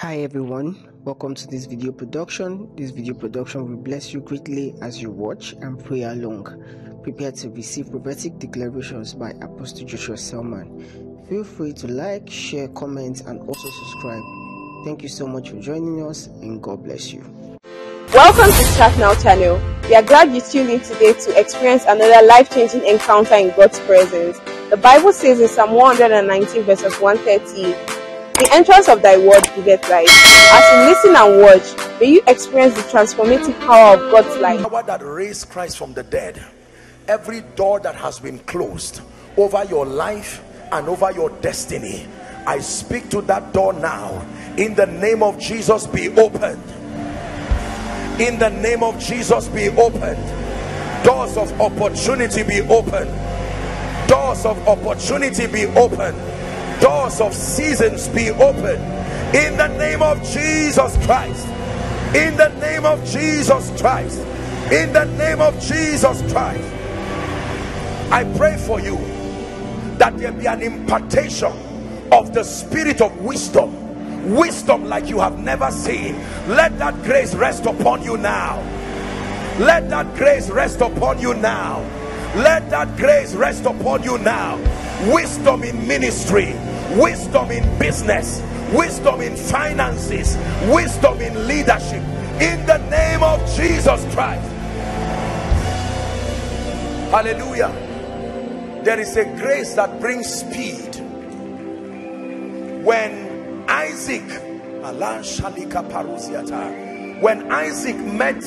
Hi everyone, welcome to this video production. This video production will bless you greatly as you watch and pray along. Prepare to receive prophetic declarations by Apostle Joshua Selman. Feel free to like, share, comment, and also subscribe. Thank you so much for joining us, and God bless you. Welcome to StartNOW channel. We are glad you tuned in today to experience another life-changing encounter in God's presence. The Bible says in Psalm 119 verses 130, The entrance of thy word giveth life. As you listen and watch, may you experience the transformative power of God's life. power that raised Christ from the dead, every door that has been closed over your life and over your destiny, I speak to that door now. In the name of Jesus, be opened. In the name of Jesus, be opened. Doors of opportunity be opened. Doors of opportunity be opened. Doors of seasons be opened. In the name of Jesus Christ. In the name of Jesus Christ. In the name of Jesus Christ. I pray for you that there be an impartation of the spirit of wisdom wisdom like you have never seen let that grace rest upon you now let that grace rest upon you now let that grace rest upon you now. Wisdom in ministry wisdom in business wisdom in finances wisdom in leadership. In the name of jesus christ. Hallelujah. There is a grace that brings speed. When isaac when isaac met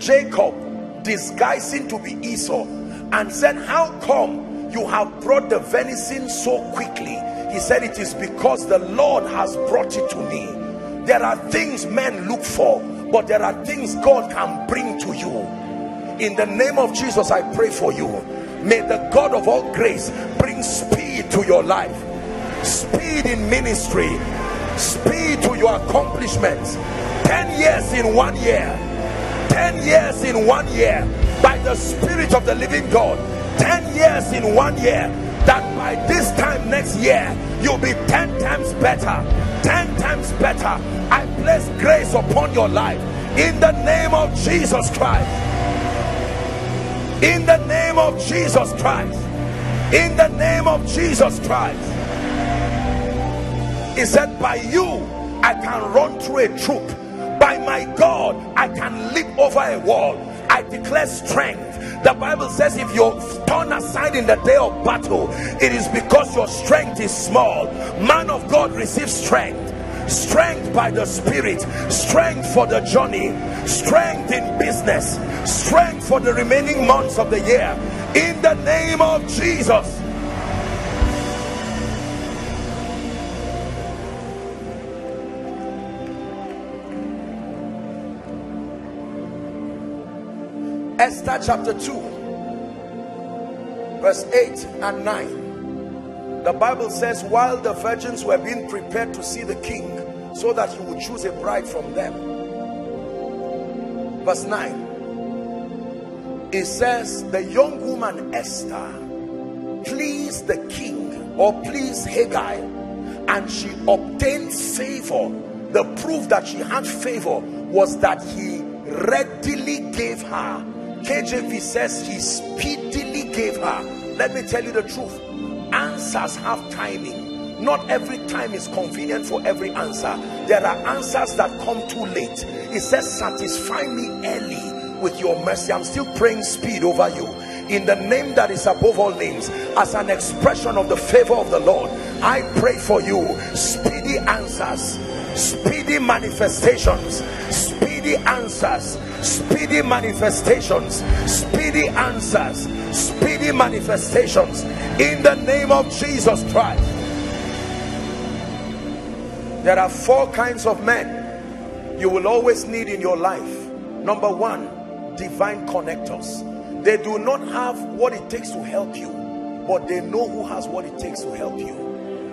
jacob disguising to be esau and said how come you have brought the venison so quickly? He said it is because the lord has brought it to me. There are things men look for but there are things god can bring to you. In the name of jesus i pray for you. May the god of all grace bring speed to your life speed in ministry speed to your accomplishments. 10 years in one year 10 years in one year by the spirit of the living god. 10 years in one year that by this time next year you'll be 10 times better. 10 times better. I place grace upon your life. In the name of jesus christ. In the name of jesus christ. In the name of jesus christ. He said by you i can run through a troop by my god i can leap over a wall. I declare strength. The bible says if you turn aside in the day of battle it is because your strength is small. Man of god receive strength. Strength by the spirit. Strength for the journey. Strength in business. Strength for the remaining months of the year. In the name of jesus Esther chapter 2 verse 8 and 9 the Bible says while the virgins were being prepared to see the king so that he would choose a bride from them. Verse 9 it says the young woman Esther pleased the king or pleased Hegai and she obtained favor. The proof that she had favor was that he readily gave her KJV says he speedily gave her. Let me tell you the truth. Answers have timing. Not every time is convenient for every answer. There are answers that come too late. It says, satisfy me early with your mercy. I'm still praying speed over you. In the name that is above all names, as an expression of the favor of the Lord, I pray for you speedy answers, speedy manifestations, speedy answers speedy manifestations speedy answers speedy manifestations. In the name of jesus christ. There are four kinds of men you will always need in your life. Number one divine connectors. They do not have what it takes to help you but they know who has what it takes to help you.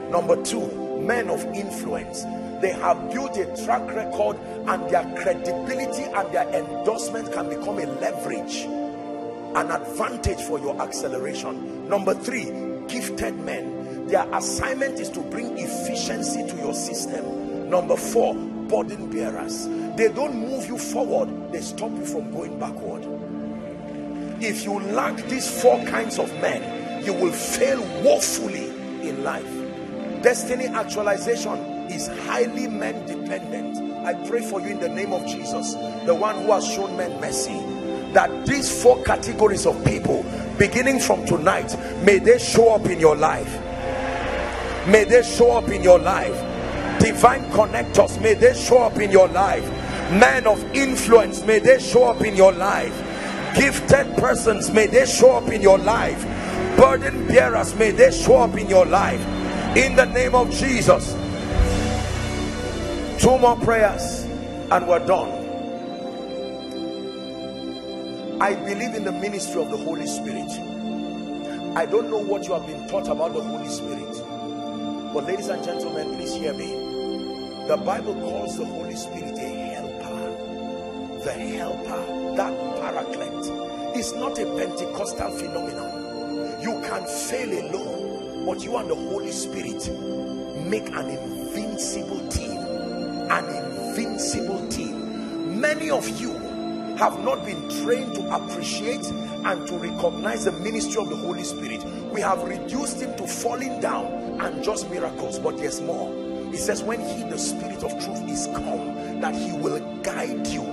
Number two men of influence they have built a track record and their credibility and their endorsement can become a leverage an advantage for your acceleration number three gifted men their assignment is to bring efficiency to your system Number four, burden bearers. They don't move you forward, they stop you from going backward. If you lack these four kinds of men, you will fail woefully in life. Destiny actualization is highly men dependent. I pray for you in the name of Jesus, the one who has shown men mercy, that these four categories of people, beginning from tonight, may they show up in your life. May they show up in your life. Divine connectors, may they show up in your life. Men of influence, may they show up in your life. Gifted persons, may they show up in your life. Burden bearers, may they show up in your life. In the name of Jesus two more prayers and we're done. I believe in the ministry of the holy spirit. I don't know what you have been taught about the holy spirit but ladies and gentlemen please hear me. The bible calls the holy spirit a helper the helper that paraclete. Is not a pentecostal phenomenon. You can fail alone but you and the holy spirit make an invincible team an invincible team. Many of you have not been trained to appreciate and to recognize the ministry of the Holy Spirit. We have reduced him to falling down and just miracles but there's more. It says when he the spirit of truth is come that he will guide you.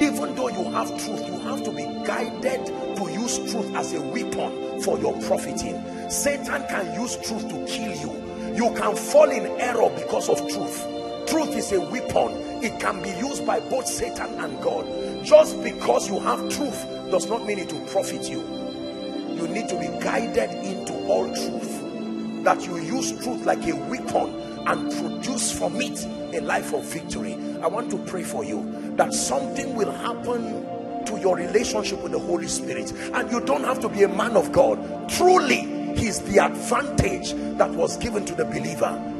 Even though you have truth you have to be guided to use truth as a weapon for your profiting. Satan can use truth to kill you. You can fall in error because of truth truth is a weapon. It can be used by both satan and god. Just because you have truth does not mean it will profit you. You need to be guided into all truth. That you use truth like a weapon and produce from it a life of victory. I want to pray for you that something will happen to your relationship with the holy spirit. And you don't have to be a man of god. Truly he's the advantage that was given to the believer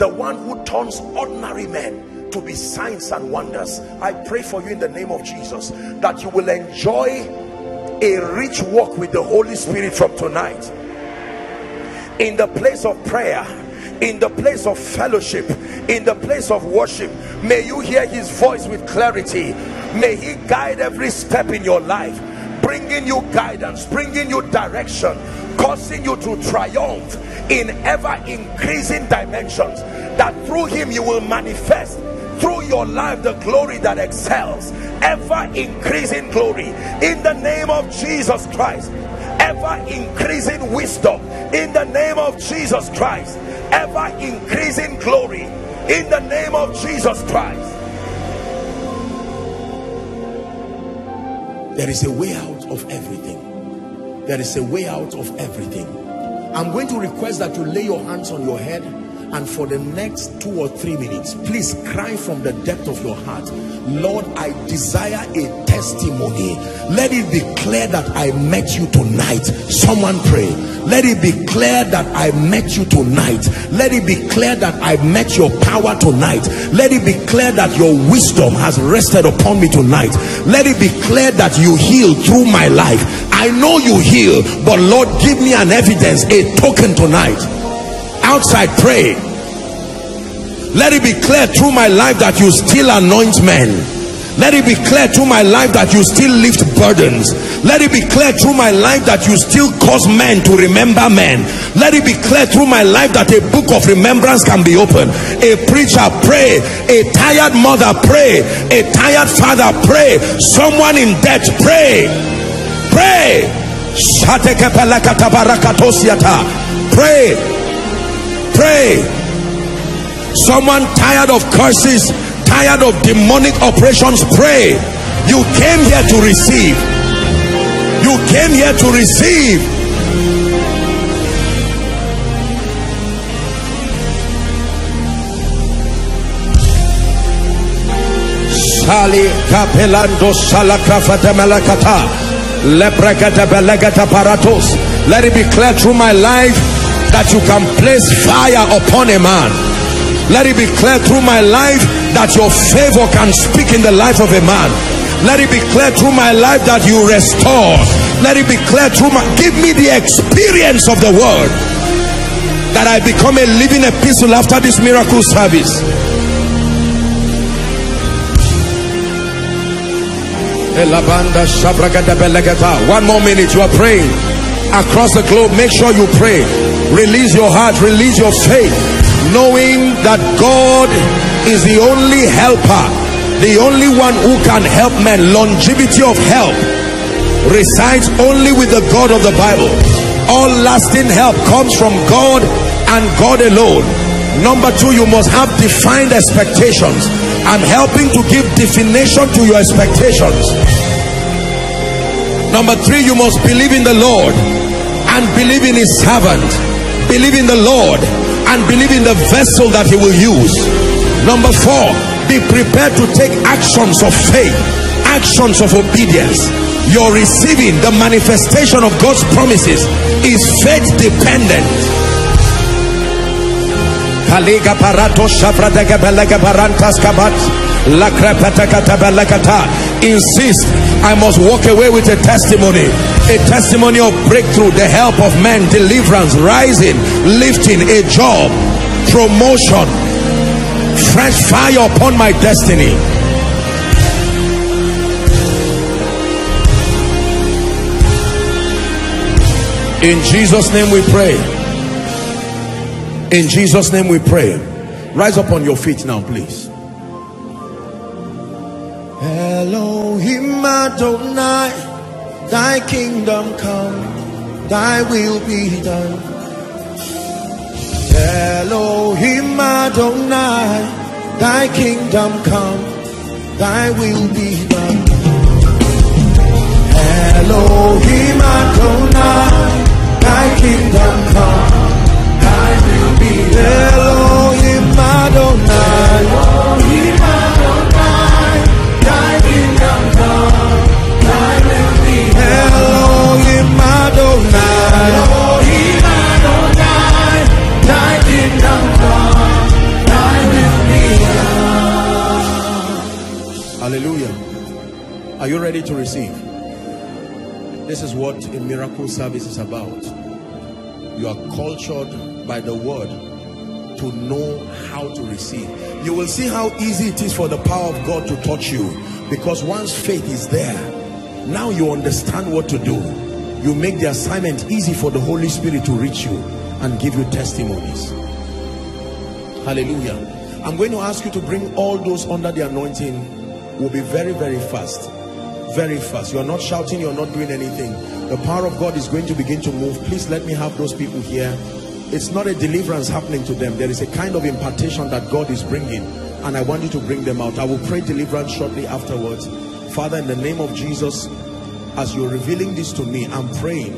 the one who turns ordinary men to be signs and wonders. I pray for you in the name of jesus that you will enjoy a rich walk with the holy spirit from tonight. In the place of prayer in the place of fellowship in the place of worship may you hear his voice with clarity. May he guide every step in your life bringing you guidance bringing you direction causing you to triumph in ever increasing dimensions that through him you will manifest through your life the glory that excels ever increasing glory. In the name of Jesus Christ ever increasing wisdom. In the name of Jesus Christ ever increasing glory. In the name of Jesus Christ there is a way out of everything. There is a way out of everything. I'm going to request that you lay your hands on your head and for the next two or three minutes please cry from the depth of your heart. Lord i desire a testimony. Let it be clear that i met you tonight. Someone pray. Let it be clear that i met you tonight. Let it be clear that i met your power tonight. Let it be clear that your wisdom has rested upon me tonight. Let it be clear that you heal through my life. I know you heal but lord give me an evidence a token tonight outside pray. Let it be clear through my life that you still anoint men. Let it be clear through my life that you still lift burdens. Let it be clear through my life that you still cause men to remember men. Let it be clear through my life that a book of remembrance can be opened a preacher pray. A tired mother pray. A tired father pray. Someone in debt pray. Pray. Pray pray. Someone tired of curses tired of demonic operations pray. You came here to receive. You came here to receive. Shali kapelando salakrafata malakata. Leprekata belegata paratos. Let it be clear through my life that you can place fire upon a man. Let it be clear through my life that your favor can speak in the life of a man. Let it be clear through my life that you restore. Let it be clear through my give me the experience of the word. That I become a living epistle after this miracle service. One more minute you are praying. Across the globe make sure you pray. Release your heart, release your faith, knowing that God is the only helper, the only one who can help men. Longevity of help resides only with the God of the Bible. All lasting help comes from God and God alone. Number two, you must have defined expectations. I'm helping to give definition to your expectations. Number three, you must believe in the Lord and believe in his servant. Believe in the Lord and believe in the vessel that he will use. Number four, be prepared to take actions of faith, actions of obedience. You're receiving the manifestation of God's promises is faith dependent. Kabat. Insist, I must walk away with a testimony, a testimony of breakthrough, the help of men, deliverance, rising, lifting, a job, promotion, fresh fire upon my destiny. In Jesus' name we pray. In Jesus' name we pray. Rise up on your feet now, please. Elohim Adonai, thy kingdom come, thy will be done. Elohim Adonai, thy kingdom come, thy will be done. Elohim Adonai, thy kingdom come, thy will be done. Elohim Adonai, Are you ready to receive? This is what a miracle service is about. You are cultured by the word to know how to receive. You will see how easy it is for the power of God to touch you because once faith is there, now you understand what to do. You make the assignment easy for the Holy Spirit to reach you and give you testimonies. Hallelujah. I'm going to ask you to bring all those under the anointing. We'll be very, very fast very fast. You're not shouting you're not doing anything. The power of God is going to begin to move. Please let me have those people here. It's not a deliverance happening to them. There is a kind of impartation that God is bringing and I want you to bring them out. I will pray deliverance shortly afterwards. Father in the name of Jesus as you're revealing this to me I'm praying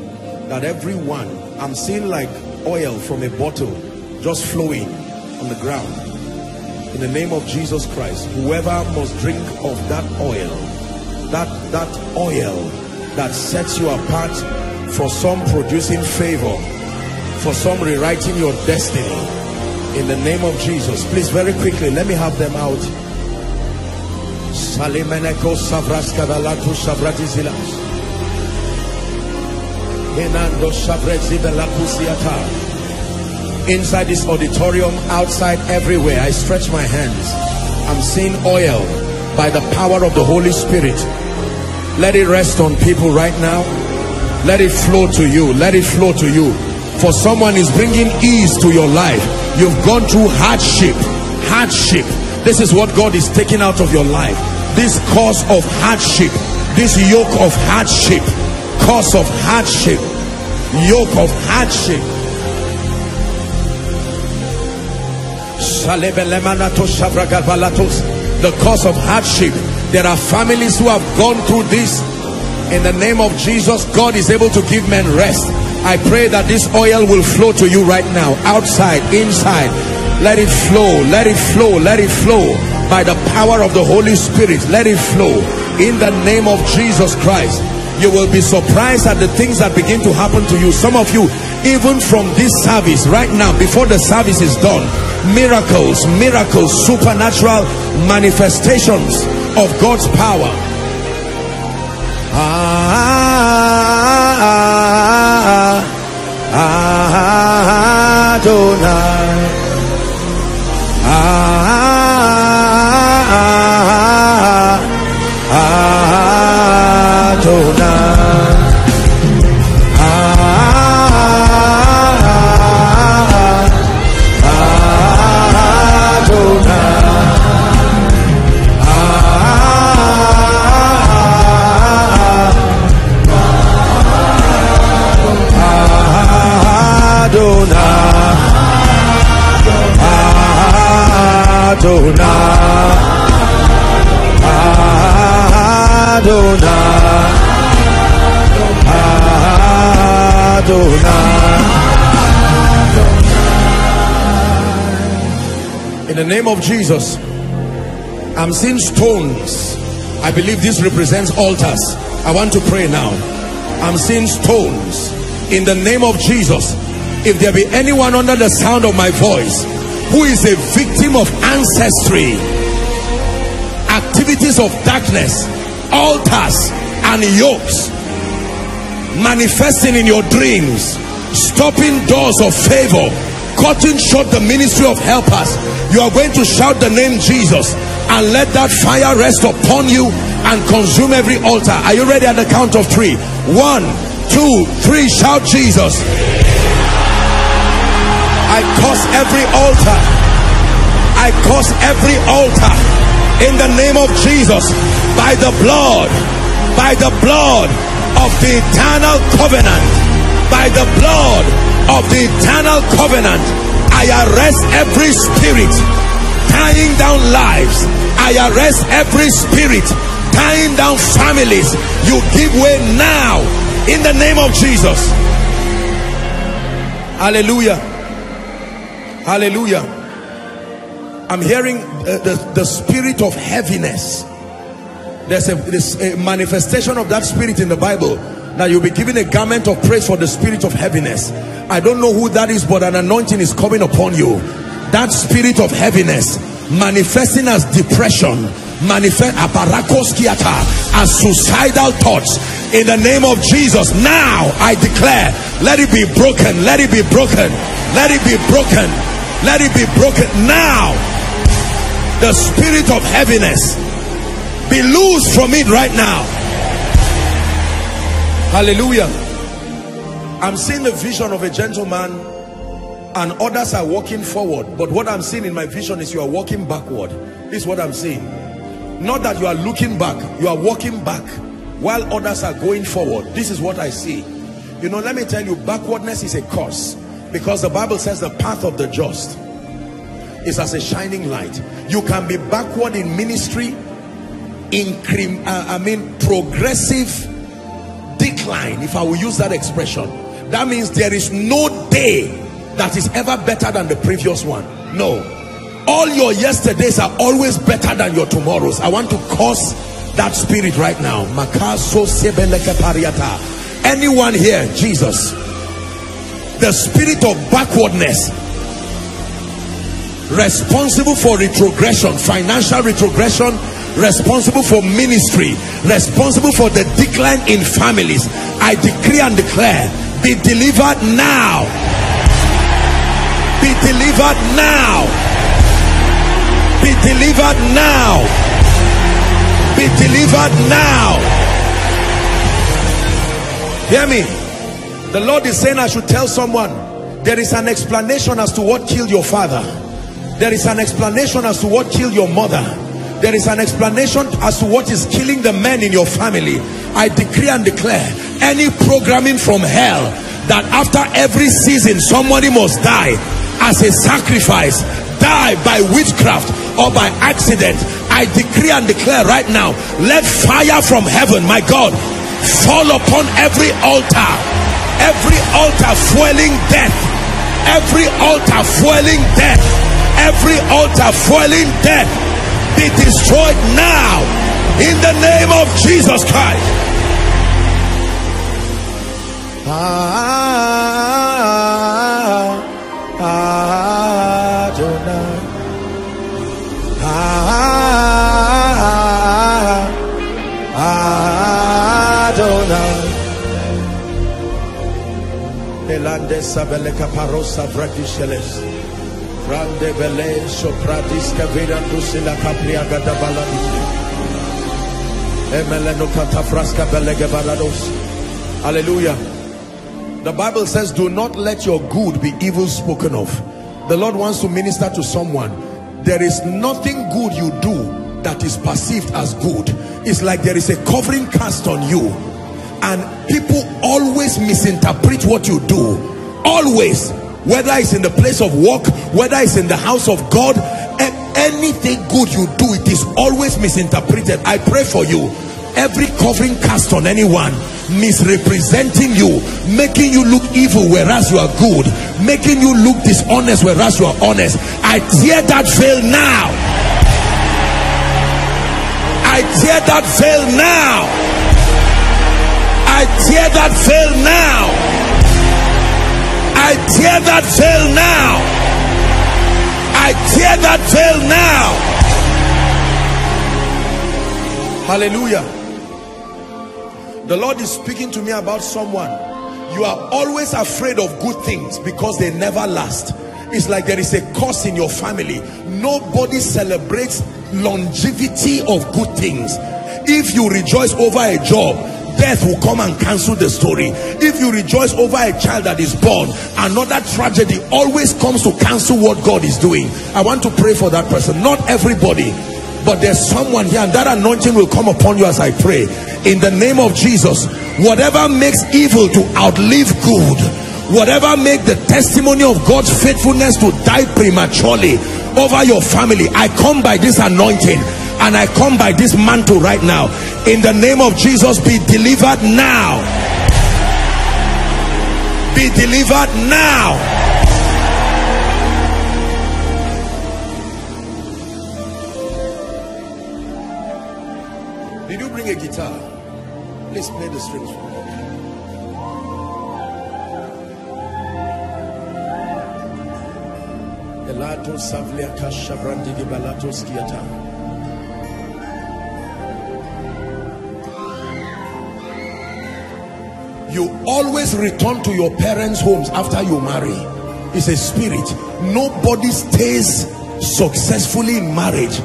that everyone I'm seeing like oil from a bottle just flowing on the ground. In the name of Jesus Christ whoever must drink of that oil that that oil that sets you apart for some producing favor for some rewriting your destiny. In the name of Jesus. Please very quickly let me have them out. Salimeneko savraska velatu savratizilas Enando savrezi velakusiata Inside this auditorium, outside, everywhere, I stretch my hands. I'm seeing oil by the power of the Holy Spirit let it rest on people right now. Let it flow to you. Let it flow to you. For someone is bringing ease to your life you've gone through hardship. Hardship. This is what God is taking out of your life. This cause of hardship. This yoke of hardship. Cause of hardship. Yoke of hardship. The cause of hardship there are families who have gone through this. In the name of Jesus God is able to give men rest. I pray that this oil will flow to you right now outside inside. Let it flow let it flow let it flow. By the power of the Holy Spirit let it flow. In the name of Jesus Christ you will be surprised at the things that begin to happen to you. Some of you even from this service right now before the service is done miracles miracles supernatural manifestations of God's power In the name of Jesus, I'm seeing stones. I believe this represents altars. I want to pray now. I'm seeing stones. In the name of Jesus, if there be anyone under the sound of my voice who is a victim of ancestry, activities of darkness, altars, and yokes manifesting in your dreams, stopping doors of favor, cutting short the ministry of helpers, you are going to shout the name Jesus and let that fire rest upon you and consume every altar. Are you ready at the count of three? One, two, three. Shout Jesus. I curse every altar. I curse every altar in the name of Jesus by the blood, by the blood of the eternal covenant, by the blood of the eternal covenant. I arrest every spirit tying down lives. I arrest every spirit tying down families. You give way now in the name of Jesus. Hallelujah. Hallelujah. I'm hearing the, the spirit of heaviness. There's a, there's a manifestation of that spirit in the Bible. Now you'll be given a garment of praise for the spirit of heaviness. I don't know who that is, but an anointing is coming upon you. That spirit of heaviness manifesting as depression, manifest as suicidal thoughts in the name of Jesus. Now I declare, let it be broken, let it be broken, let it be broken, let it be broken now. The spirit of heaviness be loose from it right now. Hallelujah. I'm seeing the vision of a gentleman and others are walking forward. But what I'm seeing in my vision is you are walking backward. This is what I'm seeing. Not that you are looking back, you are walking back while others are going forward. This is what I see. You know, let me tell you, backwardness is a curse because the Bible says the path of the just is as a shining light. You can be backward in ministry, in uh, I mean progressive decline, if I will use that expression. That means there is no day that is ever better than the previous one. No. All your yesterdays are always better than your tomorrows. I want to cause that spirit right now. Anyone here, Jesus, the spirit of backwardness, responsible for retrogression, financial retrogression, responsible for ministry, responsible for the decline in families. I decree and declare, be delivered now. Be delivered now. Be delivered now. Be delivered now. Hear me. The Lord is saying I should tell someone there is an explanation as to what killed your father. There is an explanation as to what killed your mother there is an explanation as to what is killing the men in your family. I decree and declare any programming from hell that after every season somebody must die as a sacrifice die by witchcraft or by accident. I decree and declare right now let fire from heaven my god fall upon every altar. Every altar fueling death. Every altar fueling death. Every altar fueling death be destroyed now in the name of Jesus Christ. Adonai. Adonai. Elande sabele. Rande bele sopradiska virandusila capria gada baladus. Emeleno katafraska belege balados. Hallelujah. The Bible says, do not let your good be evil spoken of. The Lord wants to minister to someone. There is nothing good you do that is perceived as good. It's like there is a covering cast on you. And people always misinterpret what you do. Always whether it's in the place of work whether it's in the house of God anything good you do it is always misinterpreted. I pray for you. Every covering cast on anyone misrepresenting you making you look evil whereas you are good making you look dishonest whereas you are honest. I tear that veil now. I tear that veil now. I tear that veil now i tear that veil now I tear that veil now. Hallelujah. The Lord is speaking to me about someone. You are always afraid of good things because they never last. It's like there is a curse in your family. Nobody celebrates longevity of good things. If you rejoice over a job, death will come and cancel the story. If you rejoice over a child that is born another tragedy always comes to cancel what god is doing. I want to pray for that person. Not everybody but there's someone here and that anointing will come upon you as i pray. In the name of jesus whatever makes evil to outlive good whatever make the testimony of god's faithfulness to die prematurely over your family i come by this anointing and I come by this mantle right now. In the name of Jesus be delivered now. Be delivered now. Did you bring a guitar? Please play the strings for me. Elato. You always return to your parents homes after you marry. It's a spirit. Nobody stays successfully in marriage.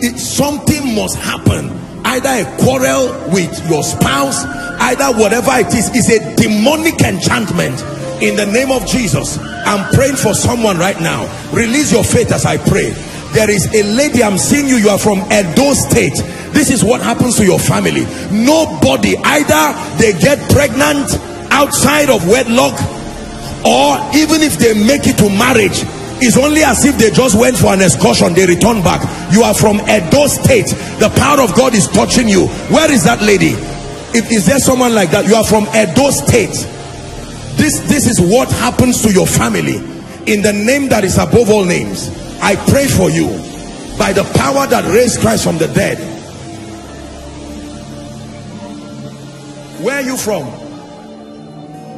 It something must happen. Either a quarrel with your spouse either whatever it is is a demonic enchantment. In the name of jesus i'm praying for someone right now. Release your faith as i pray there is a lady i'm seeing you you are from edo state. This is what happens to your family. Nobody either they get pregnant outside of wedlock or even if they make it to marriage it's only as if they just went for an excursion they return back. You are from Edo state. The power of God is touching you. Where is that lady? If is there someone like that? You are from Edo state. This this is what happens to your family. In the name that is above all names I pray for you by the power that raised Christ from the dead. Where are you from?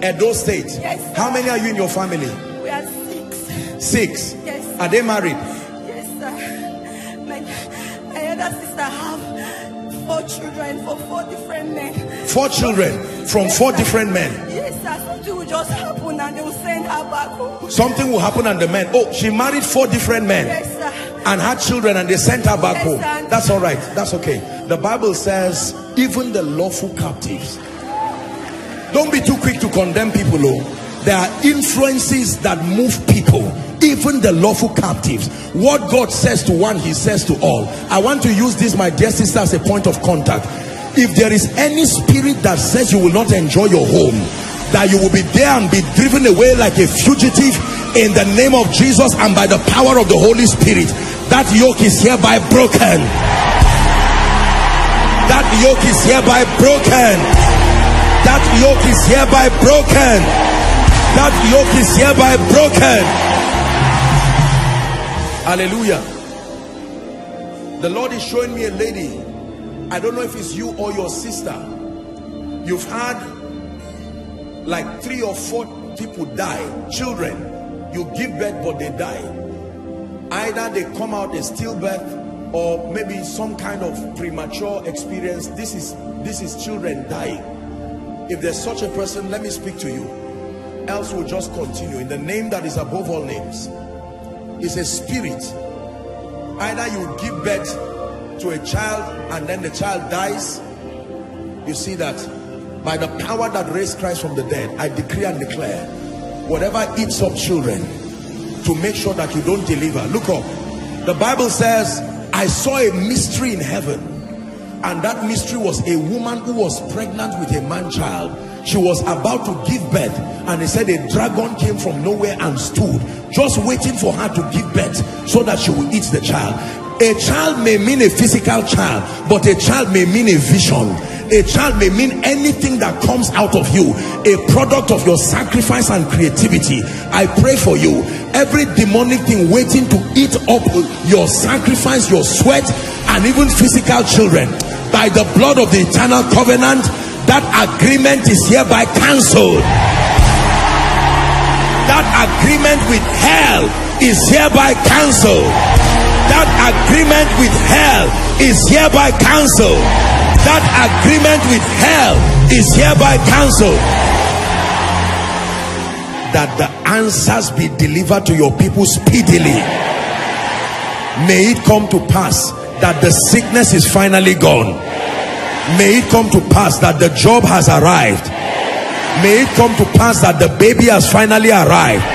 Edo State. Yes, how many are you in your family? We are six. Six. Yes. Are they married? Yes sir. My, my elder sister have four children from four different men. Four children from yes, four different men. Yes sir. Something will just happen and they will send her back home. Something will happen and the men oh she married four different men. Yes sir. And had children and they sent her back Yes, home. sir. that's all right. That's okay. The bible says even the lawful captives. Don't be too quick to condemn people oh there are influences that move people even the lawful captives. What god says to one he says to all. I want to use this my dear sister as a point of contact. If there is any spirit that says you will not enjoy your home that you will be there and be driven away like a fugitive in the name of jesus and by the power of the holy spirit that yoke is hereby broken. That yoke is hereby broken. That yoke is hereby broken that yoke is hereby broken. Hallelujah. The lord is showing me a lady. I don't know if it's you or your sister. You've had like three or four people die. Children you give birth but they die. Either they come out a stillbirth or maybe some kind of premature experience. This is this is children dying. If there's such a person let me speak to you else we'll just continue. In the name that is above all names is a spirit. Either you give birth to a child and then the child dies. You see that by the power that raised Christ from the dead I decree and declare whatever eats up children to make sure that you don't deliver. Look up. The Bible says I saw a mystery in heaven and that mystery was a woman who was pregnant with a man child she was about to give birth and he said a dragon came from nowhere and stood just waiting for her to give birth so that she will eat the child. A child may mean a physical child but a child may mean a vision. A child may mean anything that comes out of you a product of your sacrifice and creativity. I pray for you. Every demonic thing waiting to eat up your sacrifice your sweat and even physical children by the blood of the eternal covenant that agreement is hereby cancelled. That agreement with hell is hereby cancelled. That agreement with hell is hereby cancelled. That agreement with hell is hereby cancelled. That the answers be delivered to your people speedily. May it come to pass that the sickness is finally gone may it come to pass that the job has arrived. May it come to pass that the baby has finally arrived.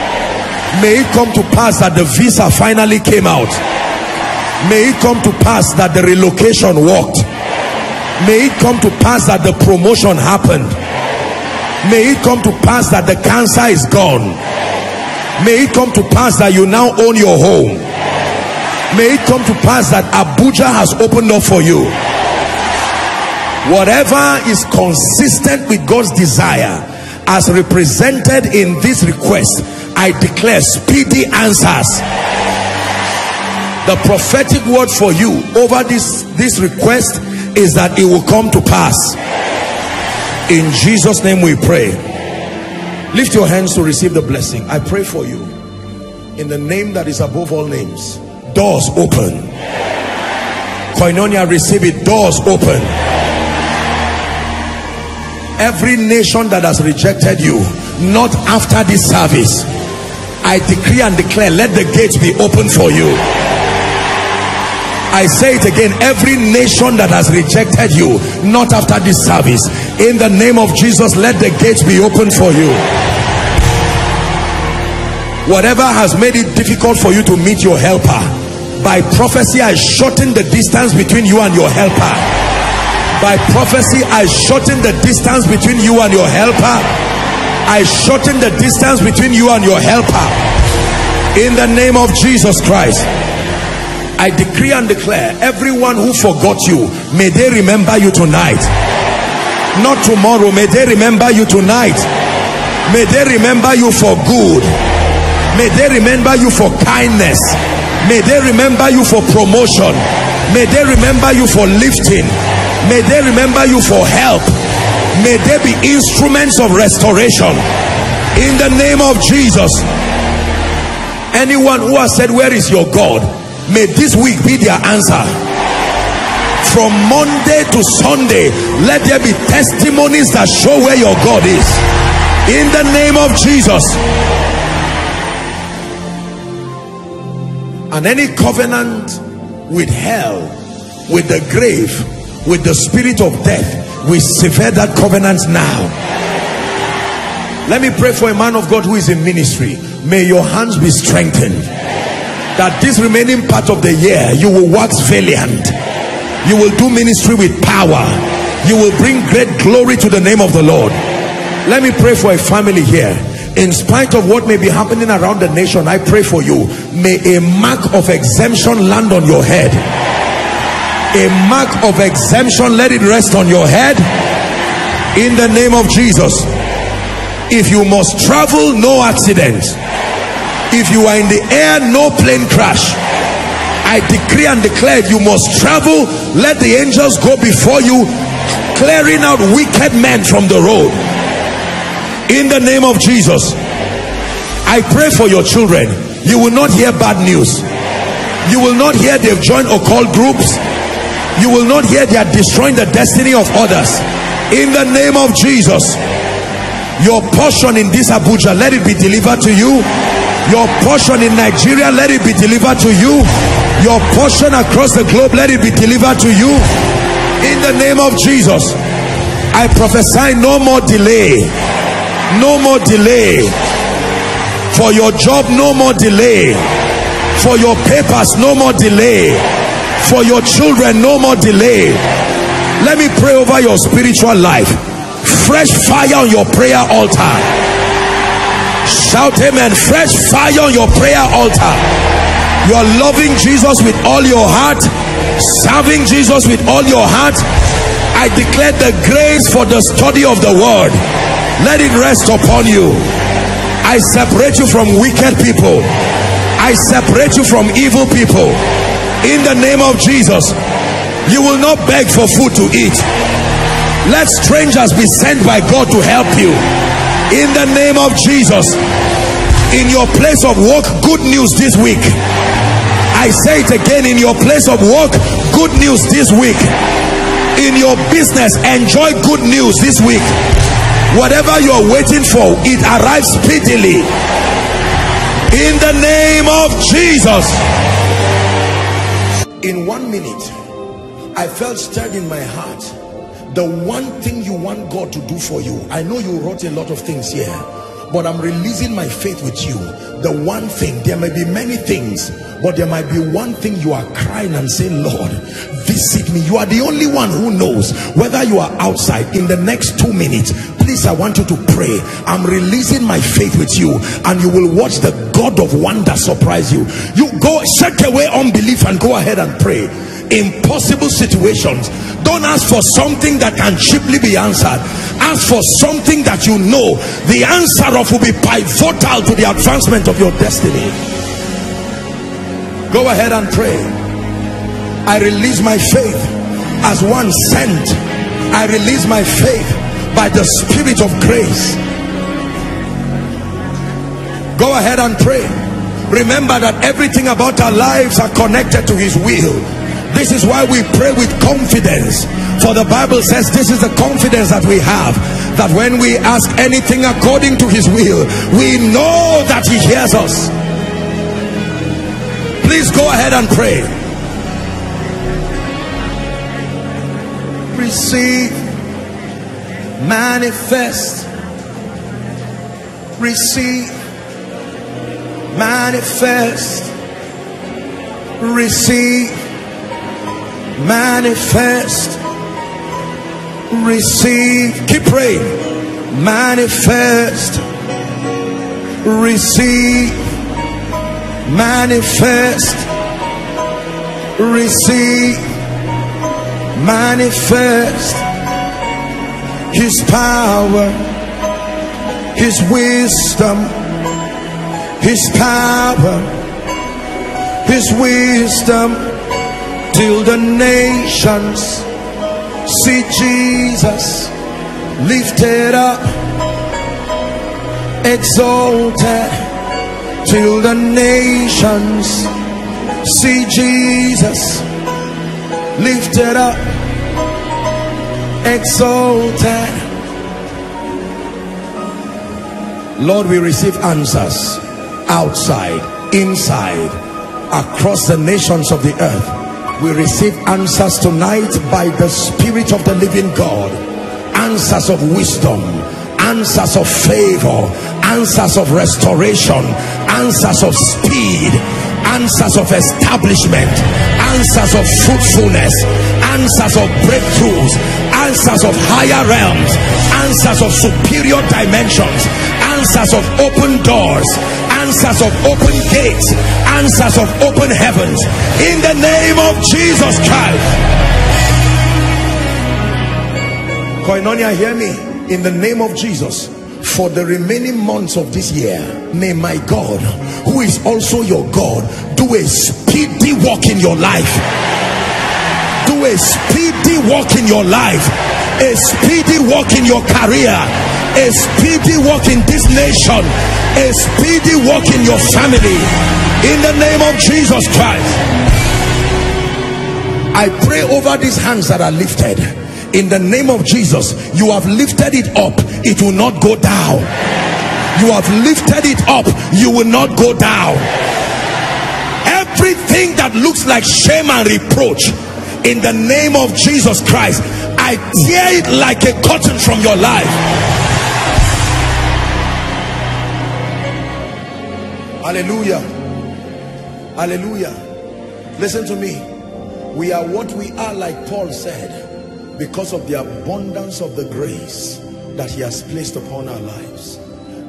May it come to pass that the visa finally came out. May it come to pass that the relocation worked. May it come to pass that the promotion happened. May it come to pass that the cancer is gone. May it come to pass that you now own your home. May it come to pass that abuja has opened up for you whatever is consistent with God's desire as represented in this request I declare speedy answers. The prophetic word for you over this this request is that it will come to pass. In Jesus name we pray. Lift your hands to receive the blessing. I pray for you in the name that is above all names. Doors open. Koinonia receive it. Doors open every nation that has rejected you not after this service i decree and declare let the gates be open for you. I say it again every nation that has rejected you not after this service in the name of jesus let the gates be open for you. Whatever has made it difficult for you to meet your helper by prophecy i shorten the distance between you and your helper by prophecy I shorten the distance between you and your helper. I shorten the distance between you and your helper. In the name of Jesus Christ I decree and declare everyone who forgot you may they remember you tonight. Not tomorrow may they remember you tonight. May they remember you for good. May they remember you for kindness. May they remember you for promotion. May they remember you for lifting may they remember you for help. May they be instruments of restoration. In the name of Jesus. Anyone who has said where is your God? May this week be their answer. From Monday to Sunday let there be testimonies that show where your God is. In the name of Jesus. And any covenant with hell with the grave with the spirit of death we sever that covenant now. Let me pray for a man of God who is in ministry. May your hands be strengthened. That this remaining part of the year you will wax valiant. You will do ministry with power. You will bring great glory to the name of the Lord. Let me pray for a family here. In spite of what may be happening around the nation I pray for you. May a mark of exemption land on your head a mark of exemption let it rest on your head. In the name of Jesus. If you must travel no accident if you are in the air no plane crash. I decree and declare you must travel let the angels go before you clearing out wicked men from the road. In the name of Jesus. I pray for your children. You will not hear bad news. You will not hear they've joined occult groups you will not hear they are destroying the destiny of others. In the name of Jesus your portion in this Abuja let it be delivered to you. Your portion in Nigeria let it be delivered to you. Your portion across the globe let it be delivered to you. In the name of Jesus I prophesy no more delay. No more delay. For your job no more delay. For your papers no more delay for your children no more delay. Let me pray over your spiritual life. Fresh fire on your prayer altar. Shout amen. Fresh fire on your prayer altar. You're loving jesus with all your heart serving jesus with all your heart. I declare the grace for the study of the word. Let it rest upon you. I separate you from wicked people. I separate you from evil people in the name of jesus you will not beg for food to eat. Let strangers be sent by God to help you. In the name of Jesus in your place of work good news this week. I say it again in your place of work good news this week. In your business enjoy good news this week. Whatever you're waiting for it arrives speedily. In the name of Jesus in one minute I felt stirred in my heart. The one thing you want God to do for you I know you wrote a lot of things here but I'm releasing my faith with you. The one thing there may be many things but there might be one thing you are crying and saying Lord visit me. You are the only one who knows whether you are outside in the next two minutes please I want you to pray. I'm releasing my faith with you and you will watch the God of wonder surprise you. You go shake away unbelief and go ahead and pray. Impossible situations. Don't ask for something that can cheaply be answered. Ask for something that you know the answer of will be pivotal to the advancement of your destiny. Go ahead and pray. I release my faith as one sent. I release my faith by the spirit of grace. Go ahead and pray. Remember that everything about our lives are connected to his will. This is why we pray with confidence. For the bible says this is the confidence that we have that when we ask anything according to his will we know that he hears us. Please go ahead and pray. Receive manifest. Receive. Manifest. Receive. Manifest. Receive. Keep praying. Manifest. Receive. Manifest. Receive. Manifest his power his wisdom his power his wisdom till the nations see Jesus lifted up, exalted, till the nations see Jesus lifted up, exalted. Lord, we receive answers outside, inside, across the nations of the earth we receive answers tonight by the spirit of the living god answers of wisdom answers of favor answers of restoration answers of speed answers of establishment answers of fruitfulness answers of breakthroughs answers of higher realms. Answers of superior dimensions. Answers of open doors. Answers of open gates. Answers of open heavens. In the name of jesus christ. Koinonia hear me. In the name of jesus for the remaining months of this year may my god who is also your god do a speedy walk in your life do a speedy walk in your life. A speedy walk in your career. A speedy walk in this nation. A speedy walk in your family. In the name of Jesus Christ. I pray over these hands that are lifted. In the name of Jesus you have lifted it up. It will not go down. You have lifted it up. You will not go down. Everything that looks like shame and reproach in the name of Jesus Christ I tear it like a curtain from your life. Hallelujah. Hallelujah. Listen to me. We are what we are like paul said because of the abundance of the grace that he has placed upon our lives.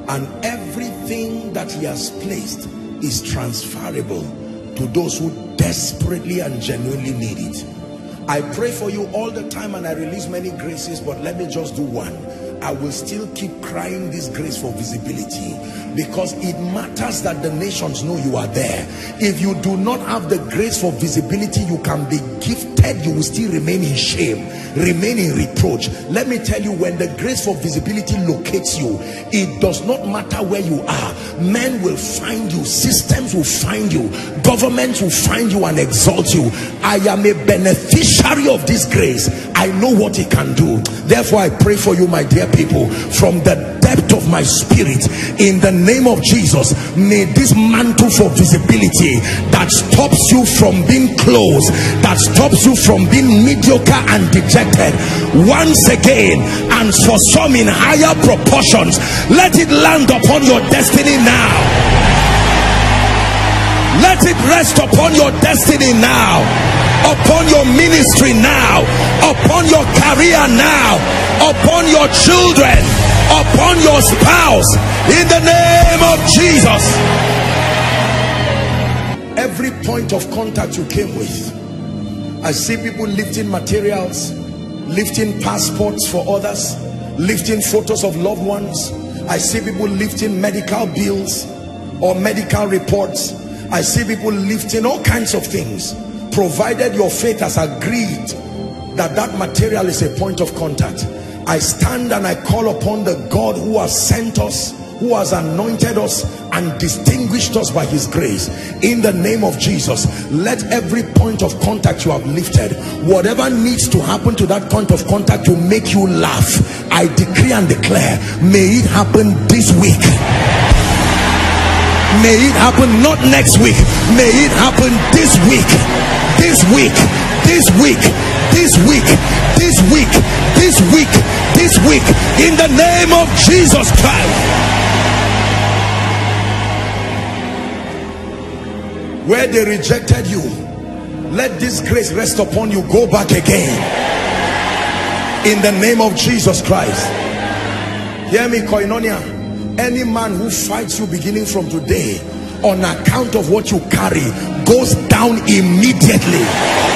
And everything that he has placed is transferable to those who desperately and genuinely need it I pray for you all the time and I release many graces but let me just do one I will still keep crying this grace for visibility because it matters that the nations know you are there. If you do not have the grace for visibility you can be gifted. You will still remain in shame remain in reproach. Let me tell you when the grace for visibility locates you it does not matter where you are. Men will find you systems will find you governments will find you and exalt you. I am a beneficiary of this grace. I know what it can do. Therefore i pray for you my dear people from the depth of my spirit. In the name of jesus may this mantle for visibility that stops you from being closed that stops you from being mediocre and dejected once again and for some in higher proportions let it land upon your destiny now. Let it rest upon your destiny now. Upon your ministry now. Upon your career now upon your children upon your spouse in the name of Jesus. Every point of contact you came with. I see people lifting materials lifting passports for others lifting photos of loved ones. I see people lifting medical bills or medical reports. I see people lifting all kinds of things provided your faith has agreed that that material is a point of contact I stand and I call upon the God who has sent us who has anointed us and distinguished us by his grace. In the name of Jesus let every point of contact you have lifted whatever needs to happen to that point of contact to make you laugh. I decree and declare may it happen this week. May it happen not next week. May it happen this week. This week. This week this week this week this week this week in the name of Jesus Christ. Where they rejected you let this grace rest upon you. Go back again. In the name of Jesus Christ. Hear me koinonia. Any man who fights you beginning from today on account of what you carry goes down immediately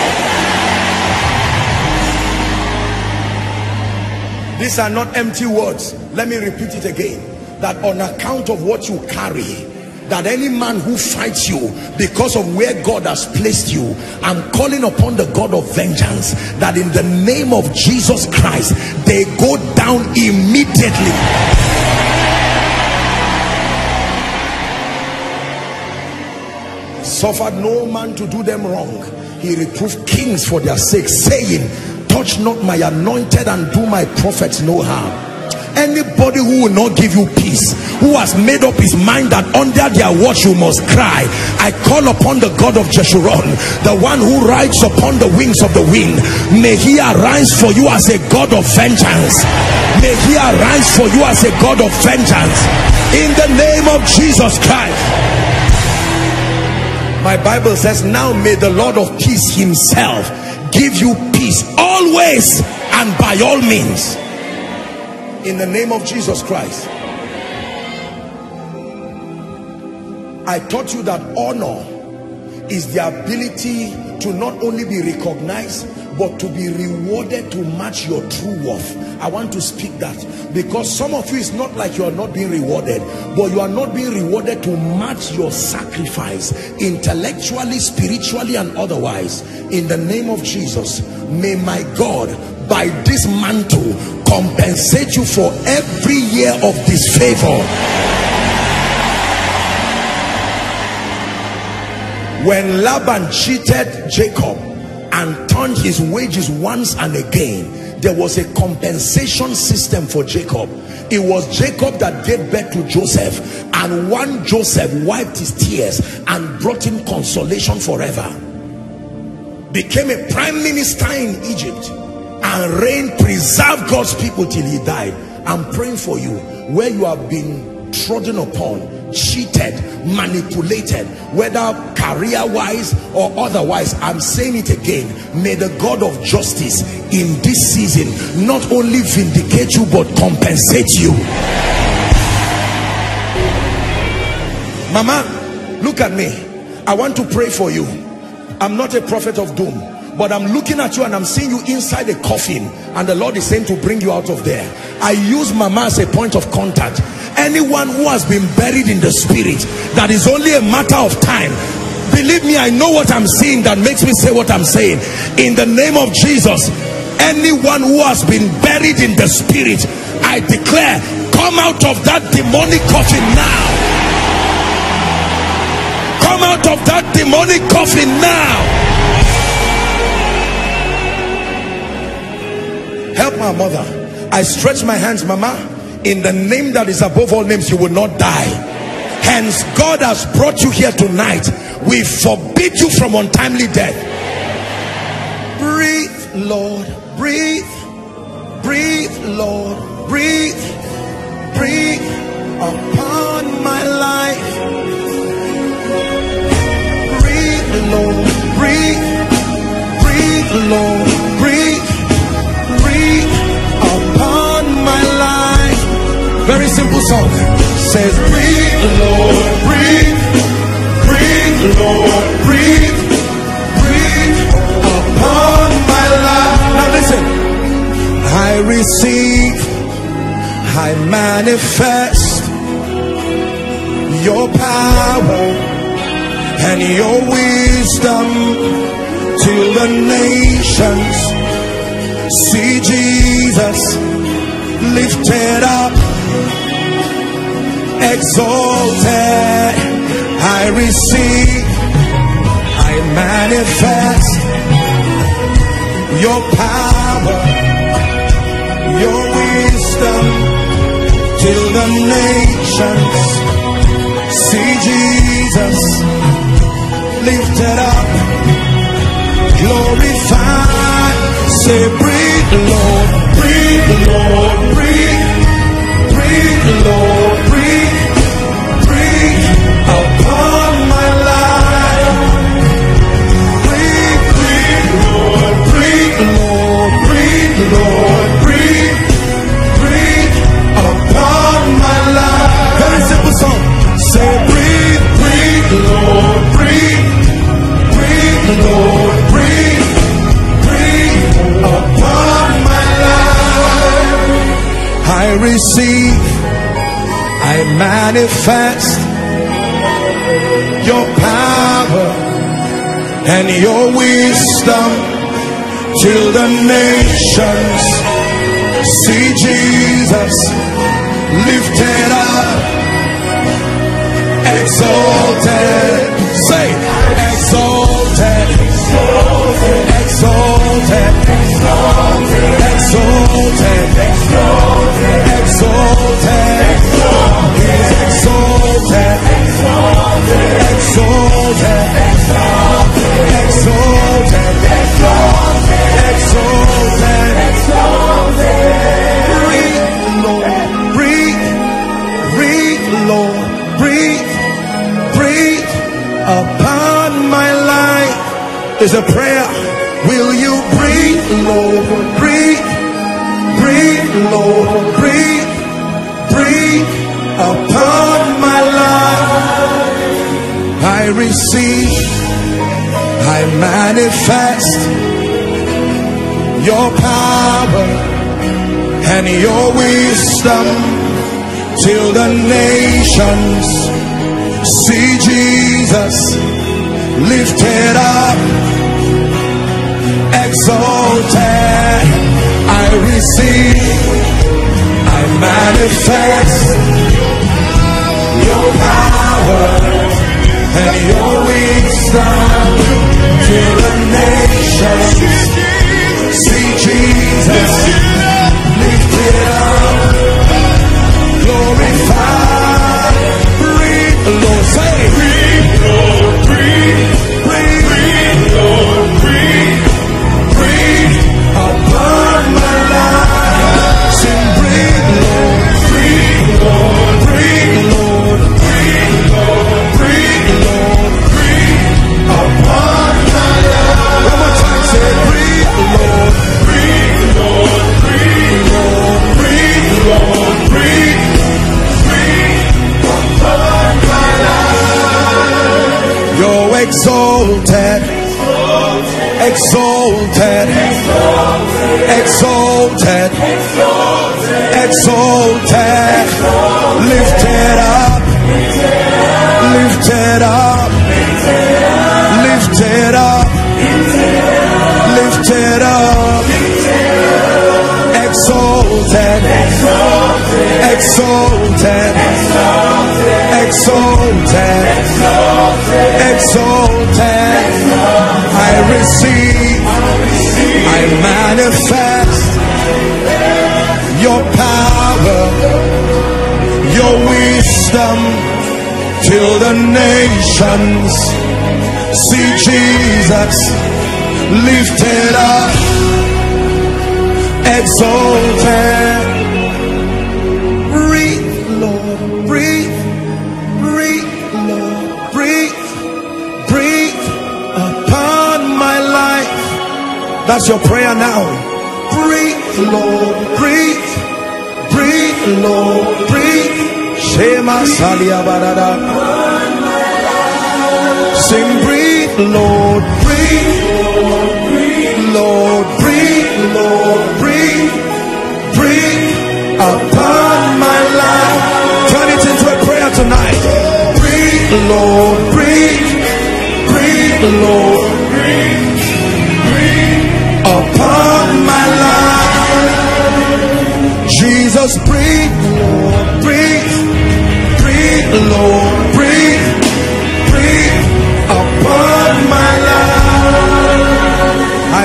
these are not empty words. Let me repeat it again. That on account of what you carry that any man who fights you because of where God has placed you I'm calling upon the God of vengeance that in the name of Jesus Christ they go down immediately. Suffered no man to do them wrong. He reproved kings for their sake saying touch not my anointed and do my prophets no harm. Anybody who will not give you peace who has made up his mind that under their watch you must cry i call upon the god of jeshurun the one who rides upon the wings of the wind. May he arise for you as a god of vengeance. May he arise for you as a god of vengeance. In the name of jesus christ. My bible says now may the lord of peace himself give you peace always and by all means. In the name of Jesus Christ I taught you that honor is the ability to not only be recognized but to be rewarded to match your true worth. I want to speak that. Because some of you is not like you are not being rewarded but you are not being rewarded to match your sacrifice intellectually spiritually and otherwise. In the name of Jesus may my God by this mantle compensate you for every year of disfavor. When Laban cheated Jacob and turned his wages once and again. There was a compensation system for Jacob. It was Jacob that gave birth to Joseph and one Joseph wiped his tears and brought him consolation forever. Became a prime minister in Egypt and reign preserve God's people till he died. I'm praying for you. Where you have been trodden upon cheated, manipulated, whether career wise or otherwise. I'm saying it again. May the God of justice in this season not only vindicate you but compensate you. Mama, look at me. I want to pray for you. I'm not a prophet of doom, but I'm looking at you and I'm seeing you inside a coffin, and the Lord is saying to bring you out of there. I use Mama as a point of contact. Anyone who has been buried in the spirit, that is only a matter of time. Believe me, I know what I'm seeing that makes me say what I'm saying. In the name of Jesus, anyone who has been buried in the spirit, I declare, come out of that demonic coffin now Come out of that demonic coffin now. Help my mother. I stretch my hands, Mama. In the name that is above all names, you will not die. Hence, God has brought you here tonight. We forbid you from untimely death. Breathe, Lord. Breathe. Breathe, Lord. Breathe. Breathe upon my life breathe Lord, breathe, breathe, Lord, Very simple song. Says, breathe, Lord, breathe, breathe, Lord, breathe, breathe upon my life. Now listen, I receive, I manifest your power and your wisdom till the nations. See Jesus lifted up, exalted. I receive, I manifest your power, your wisdom till the nations see Jesus lifted up, glorified. Say, breathe, Lord, breathe, Lord, breathe, breathe, Lord, Lord, breathe, breathe upon my life. Very simple song. Say, breathe, breathe, Lord, breathe. Lord, breathe, breathe upon my life. I receive, I manifest your power and your wisdom till the nations. See Jesus lifted up, exalted. Say, exalted, exalted, exalted, exalted, exalted, exalted, exalted. He's exalted, exalted, exalted, exalted. Breathe, Lord, breathe, breathe, Lord, breathe, breathe upon my life. Is a prayer. Will you breathe, Lord? Breathe, breathe, Lord, breathe, breathe upon my life. I receive, I manifest your power and your wisdom till the nations see Jesus lifted up, exalted. I receive, I manifest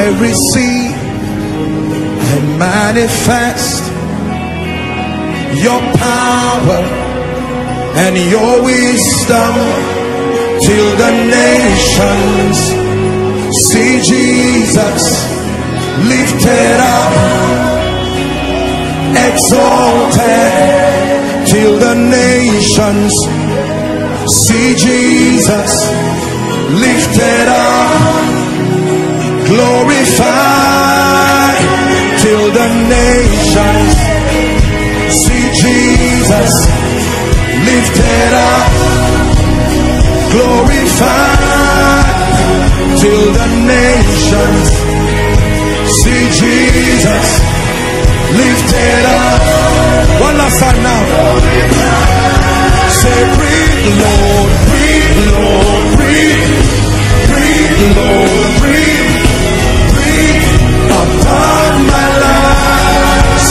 I receive, and manifest your power and your wisdom till the nations see Jesus lifted up, exalted till the nations see Jesus lifted up, glorified till the nations see Jesus lifted up, glorified till the nations see Jesus lifted up. One last time now. Say, breathe, Lord, breathe, Lord, breathe, breathe, Lord, breathe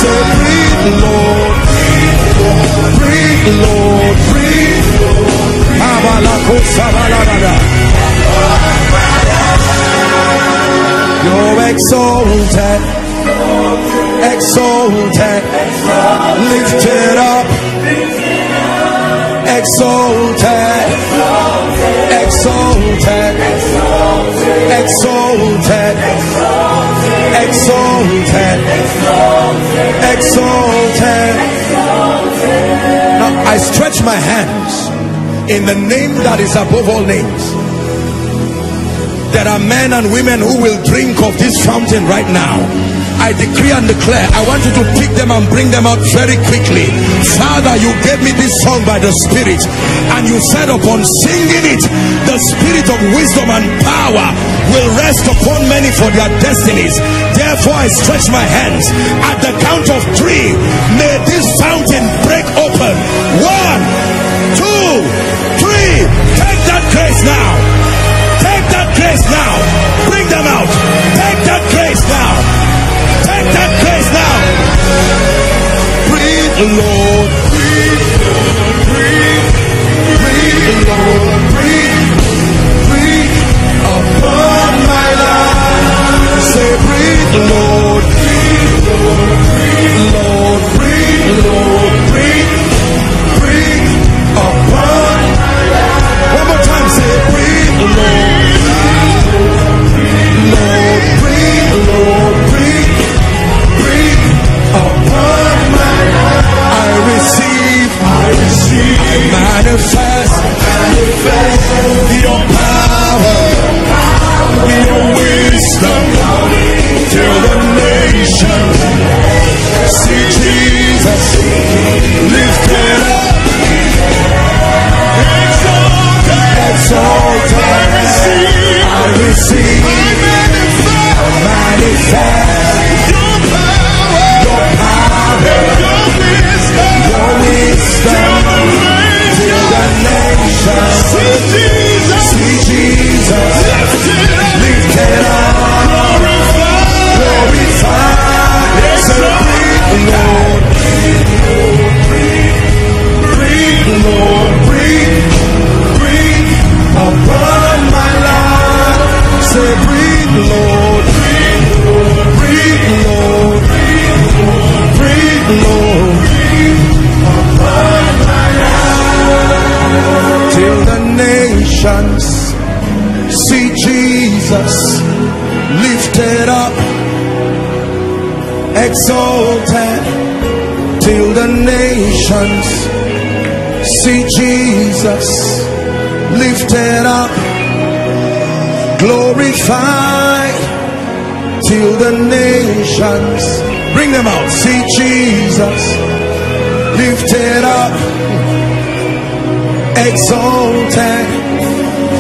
Say, breathe, Lord, breathe, Lord, breathe. Abalakosabalagada. You're exalted, exalted, lifted up, exalted, exalted, exalted, exalted, exalted. Exalted. Now I stretch my hands in the name that is above all names. There are men and women who will drink of this fountain right now. I decree and declare, I want you to pick them and bring them out very quickly. Father, you gave me this song by the Spirit, and you said, upon singing it, the Spirit of wisdom and power will rest upon many for their destinies. Therefore, I stretch my hands at the count of three. May this fountain break open. manifest, manifest your power, your wisdom, till the nation see Jesus lifted up, exalted, exalted. I receive, I receive, I manifest. I manifest. Exalted till the nations see Jesus lifted up, glorified till the nations bring them out. See Jesus lifted up, exalted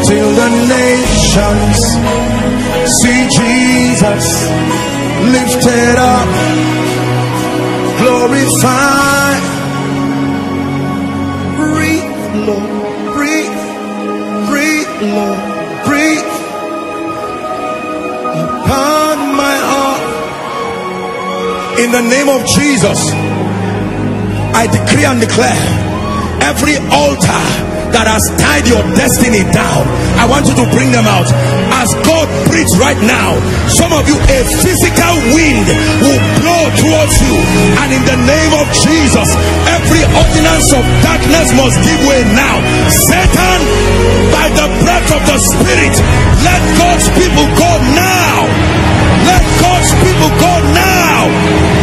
till the nations see Jesus lifted up, glorified. Breathe, Lord, breathe, breathe, Lord, breathe upon my heart. In the name of Jesus, I decree and declare every altar that has tied your destiny down. I want you to bring them out. As god breathes right now some of you a physical wind will blow towards you. And in the name of jesus every ordinance of darkness must give way now. Satan by the breath of the spirit let god's people go now. Let god's people go now.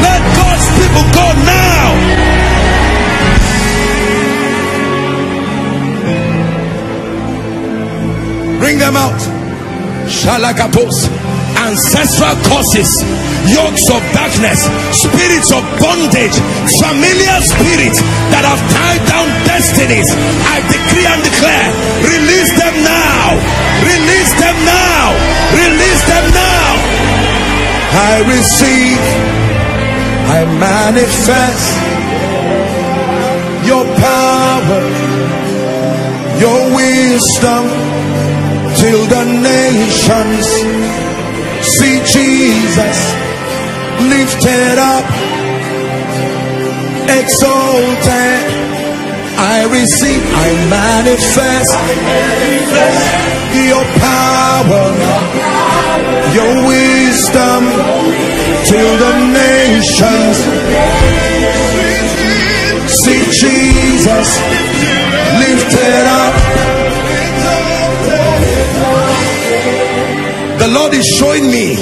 Let god's people go now bring them out. Shalagatos ancestral causes yokes of darkness. Spirits of bondage. Familiar spirits that have tied down destinies. I decree and declare release them now. Release them now. Release them now. I receive. I manifest your power your wisdom till the nations see Jesus lifted up, exalted. I receive, I manifest, your power, your wisdom till the nations see Jesus lifted up. The Lord is showing me.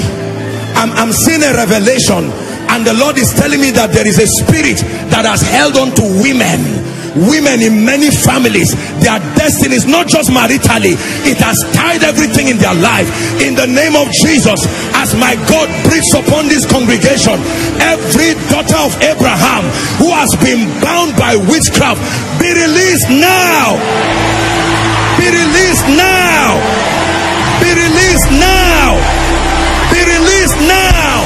I'm, I'm seeing a revelation. And the Lord is telling me that there is a spirit that has held on to women. Women in many families. Their destinies not just maritally. It has tied everything in their life. In the name of jesus as my god breathes upon this congregation every daughter of abraham who has been bound by witchcraft be released now. Be released now released now. Be released now.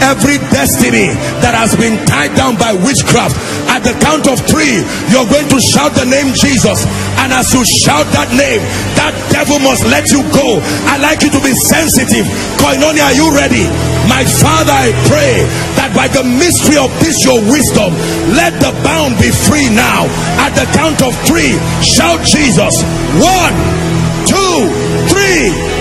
Every destiny that has been tied down by witchcraft, at the count of three, you're going to shout the name Jesus. And as you shout that name, that devil must let you go. I like you to be sensitive. Koinonia, are you ready? My Father, I pray that by the mystery of this, your wisdom, let the bound be free now. At the count of three, shout Jesus. One, two, three.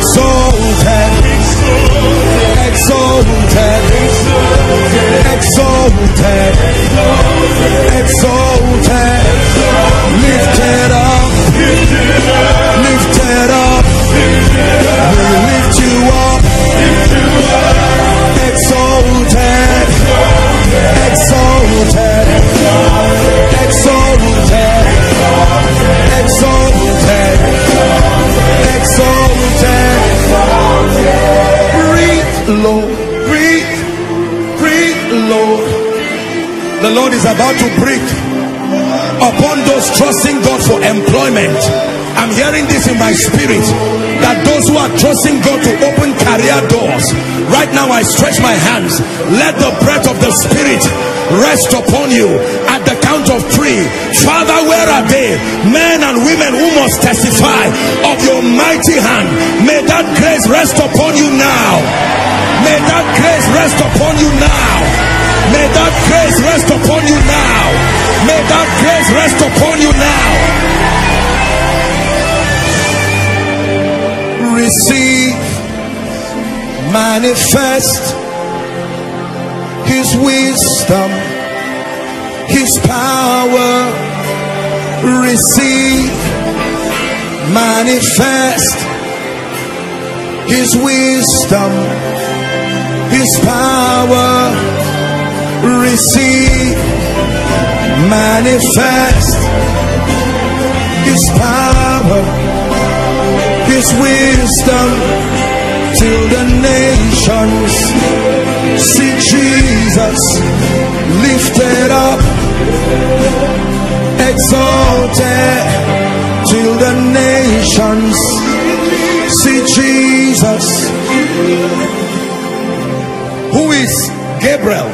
Exalted, exalted, exalted, exalted, lifted up, The Lord is about to breathe upon those trusting God for employment. I'm hearing this in my spirit that those who are trusting God to open career doors, right now I stretch my hands. Let the breath of the Spirit rest upon you count of three. Father, where are they? Men and women who must testify of your mighty hand. May that grace rest upon you now. May that grace rest upon you now. May that grace rest upon you now. May that grace rest upon you now. Receive, manifest His wisdom, His power. Receive, manifest His wisdom, His power. Receive, manifest His power, His wisdom till the nations see Jesus lifted up, exalted till the nations see Jesus. Who is Gabriel?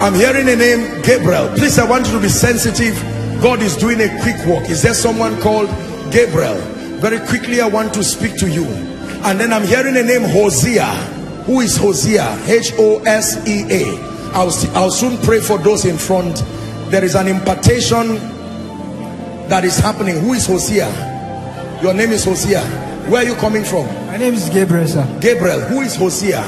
I'm hearing a name Gabriel. Please, I want you to be sensitive. God is doing a quick walk. Is there someone called Gabriel? Very quickly, I want to speak to you. And then I'm hearing a name Hosea. Who is Hosea? H-O-S-E-A. I'll, I'll soon pray for those in front. There is an impartation that is happening. Who is Hosea? Your name is Hosea. Where are you coming from? My name is Gabriel, sir. Gabriel. Who is Hosea?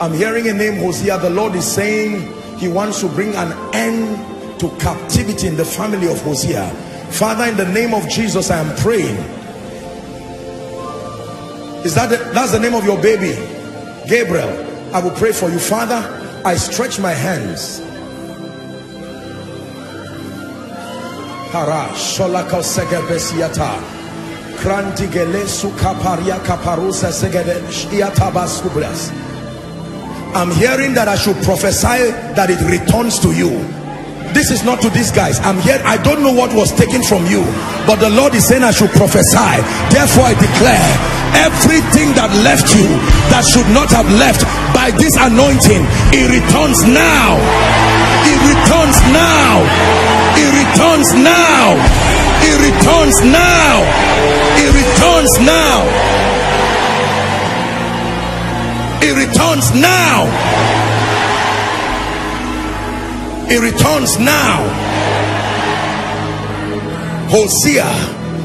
I'm hearing a name Hosea. The Lord is saying he wants to bring an end to captivity in the family of Hosea. Father, in the name of Jesus, I am praying. Is that the, that's the name of your baby? Gabriel. I will pray for you. Father, I stretch my hands. I'm hearing that I should prophesy that it returns to you. This is not to these guys. I'm here. I don't know what was taken from you, but the Lord is saying I should prophesy. Therefore, I declare everything that left you that should not have left by this anointing, it returns now. It returns now. It returns now. It returns now. It returns now. It returns now. It returns now. Hosea,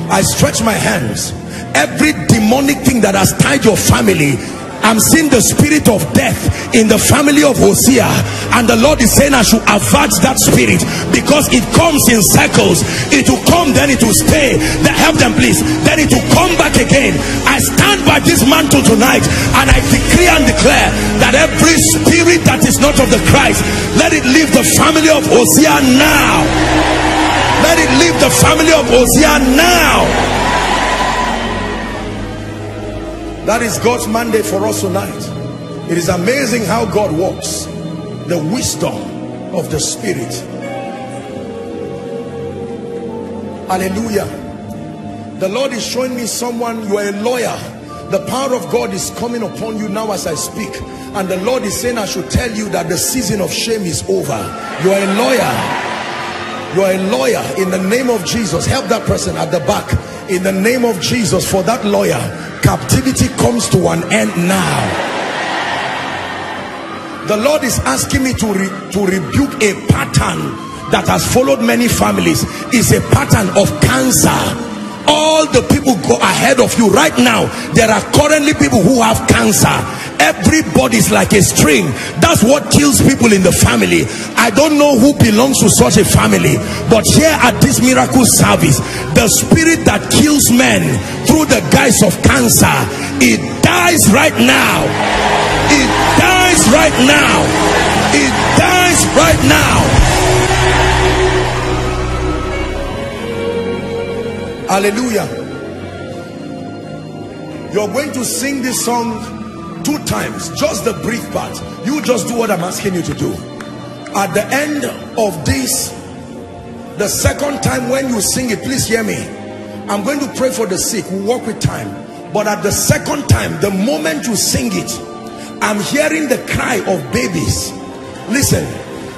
I stretch my hands. Every demonic thing that has tied your family I'm seeing the spirit of death in the family of Hosea. And the Lord is saying I should avert that spirit because it comes in cycles it will come then it will stay. Then help them please. Then it will come back again. I stand by this mantle tonight and I decree and declare that every spirit that is not of the Christ let it leave the family of Hosea now. Let it leave the family of Hosea now that is God's mandate for us tonight. It is amazing how God works. The wisdom of the Spirit. Hallelujah. The Lord is showing me someone, you are a lawyer. The power of God is coming upon you now as I speak. And the Lord is saying, I should tell you that the season of shame is over. You are a lawyer. You are a lawyer in the name of Jesus. Help that person at the back in the name of Jesus for that lawyer captivity comes to an end now. The Lord is asking me to, re to rebuke a pattern that has followed many families. Is a pattern of cancer. All the people go ahead of you right now. There are currently people who have cancer everybody is like a string. That's what kills people in the family. I don't know who belongs to such a family but here at this miracle service the spirit that kills men through the guise of cancer it dies right now. It dies right now. It dies right now. Hallelujah. You're going to sing this song two times just the brief part. You just do what i'm asking you to do. At the end of this the second time when you sing it please hear me. I'm going to pray for the sick. We walk with time. But at the second time the moment you sing it i'm hearing the cry of babies. Listen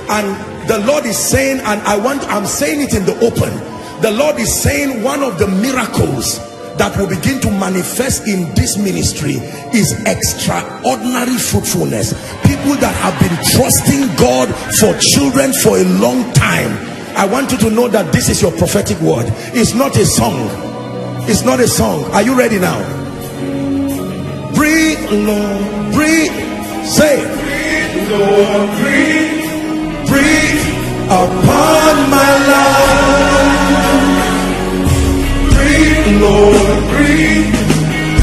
and the lord is saying and i want i'm saying it in the open. The lord is saying one of the miracles that will begin to manifest in this ministry is extraordinary fruitfulness. People that have been trusting God for children for a long time I want you to know that this is your prophetic word. It's not a song. It's not a song. Are you ready now? Breathe Lord. Breathe. Say breathe Lord. Breathe. Breathe upon my life Lord breathe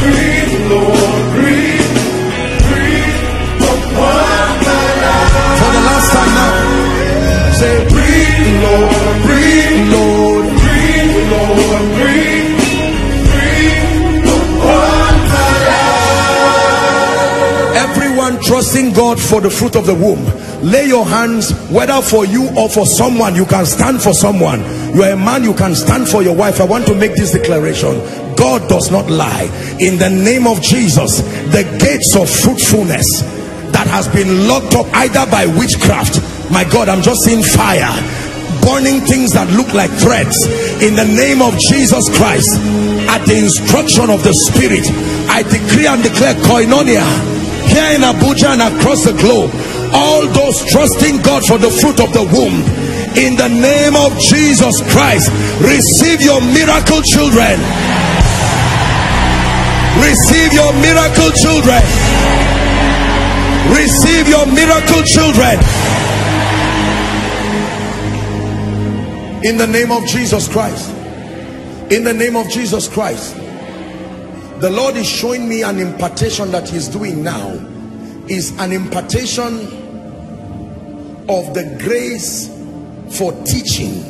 breathe Lord breathe breathe for the last time now. Say breathe Lord breathe Lord breathe Lord trusting God for the fruit of the womb. Lay your hands whether for you or for someone you can stand for someone. You are a man you can stand for your wife. I want to make this declaration. God does not lie. In the name of jesus the gates of fruitfulness that has been locked up either by witchcraft my god i'm just seeing fire burning things that look like threads. In the name of jesus christ at the instruction of the spirit i decree and declare koinonia here in abuja and across the globe all those trusting God for the fruit of the womb in the name of Jesus Christ receive your miracle children. Receive your miracle children. Receive your miracle children. In the name of Jesus Christ. In the name of Jesus Christ the Lord is showing me an impartation that he's doing now. Is an impartation of the grace for teaching.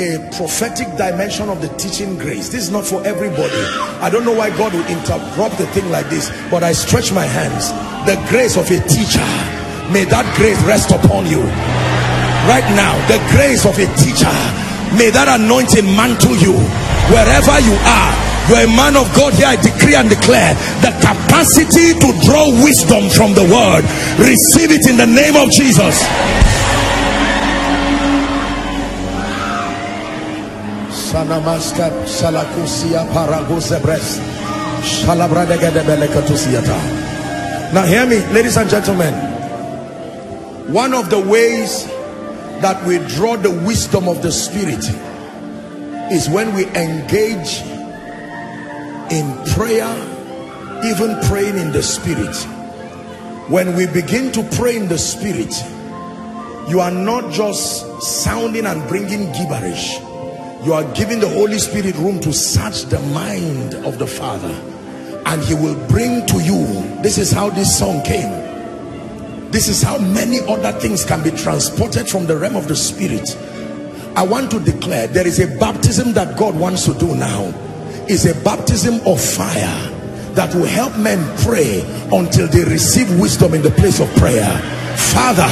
A prophetic dimension of the teaching grace. This is not for everybody. I don't know why god would interrupt the thing like this but i stretch my hands. The grace of a teacher. May that grace rest upon you. Right now the grace of a teacher. May that anointing mantle you. Wherever you are you're a man of God here I decree and declare the capacity to draw wisdom from the word. Receive it in the name of Jesus. Now hear me ladies and gentlemen. One of the ways that we draw the wisdom of the spirit is when we engage in prayer even praying in the spirit. When we begin to pray in the spirit you are not just sounding and bringing gibberish. You are giving the Holy Spirit room to search the mind of the Father and he will bring to you. This is how this song came. This is how many other things can be transported from the realm of the spirit. I want to declare there is a baptism that God wants to do now is a baptism of fire that will help men pray until they receive wisdom in the place of prayer. Father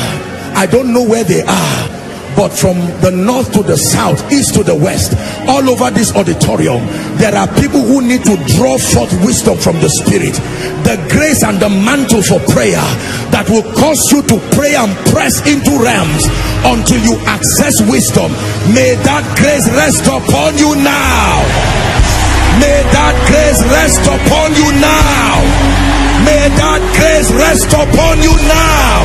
i don't know where they are but from the north to the south east to the west all over this auditorium there are people who need to draw forth wisdom from the spirit. The grace and the mantle for prayer that will cause you to pray and press into realms until you access wisdom. May that grace rest upon you now May that grace rest upon you now. May that grace rest upon you now.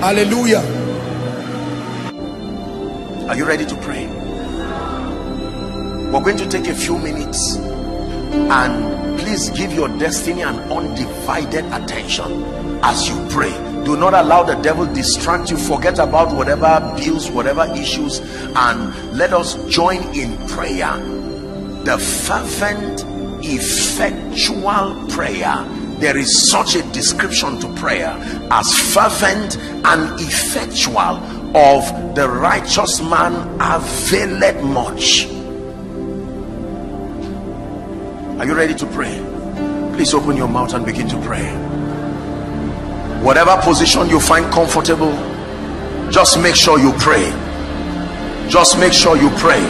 Hallelujah. Are you ready to pray? We're going to take a few minutes and please give your destiny an undivided attention as you pray do not allow the devil distract you. Forget about whatever bills whatever issues and let us join in prayer. The fervent effectual prayer. There is such a description to prayer as fervent and effectual of the righteous man availeth much. Are you ready to pray? Please open your mouth and begin to pray whatever position you find comfortable just make sure you pray. Just make sure you pray.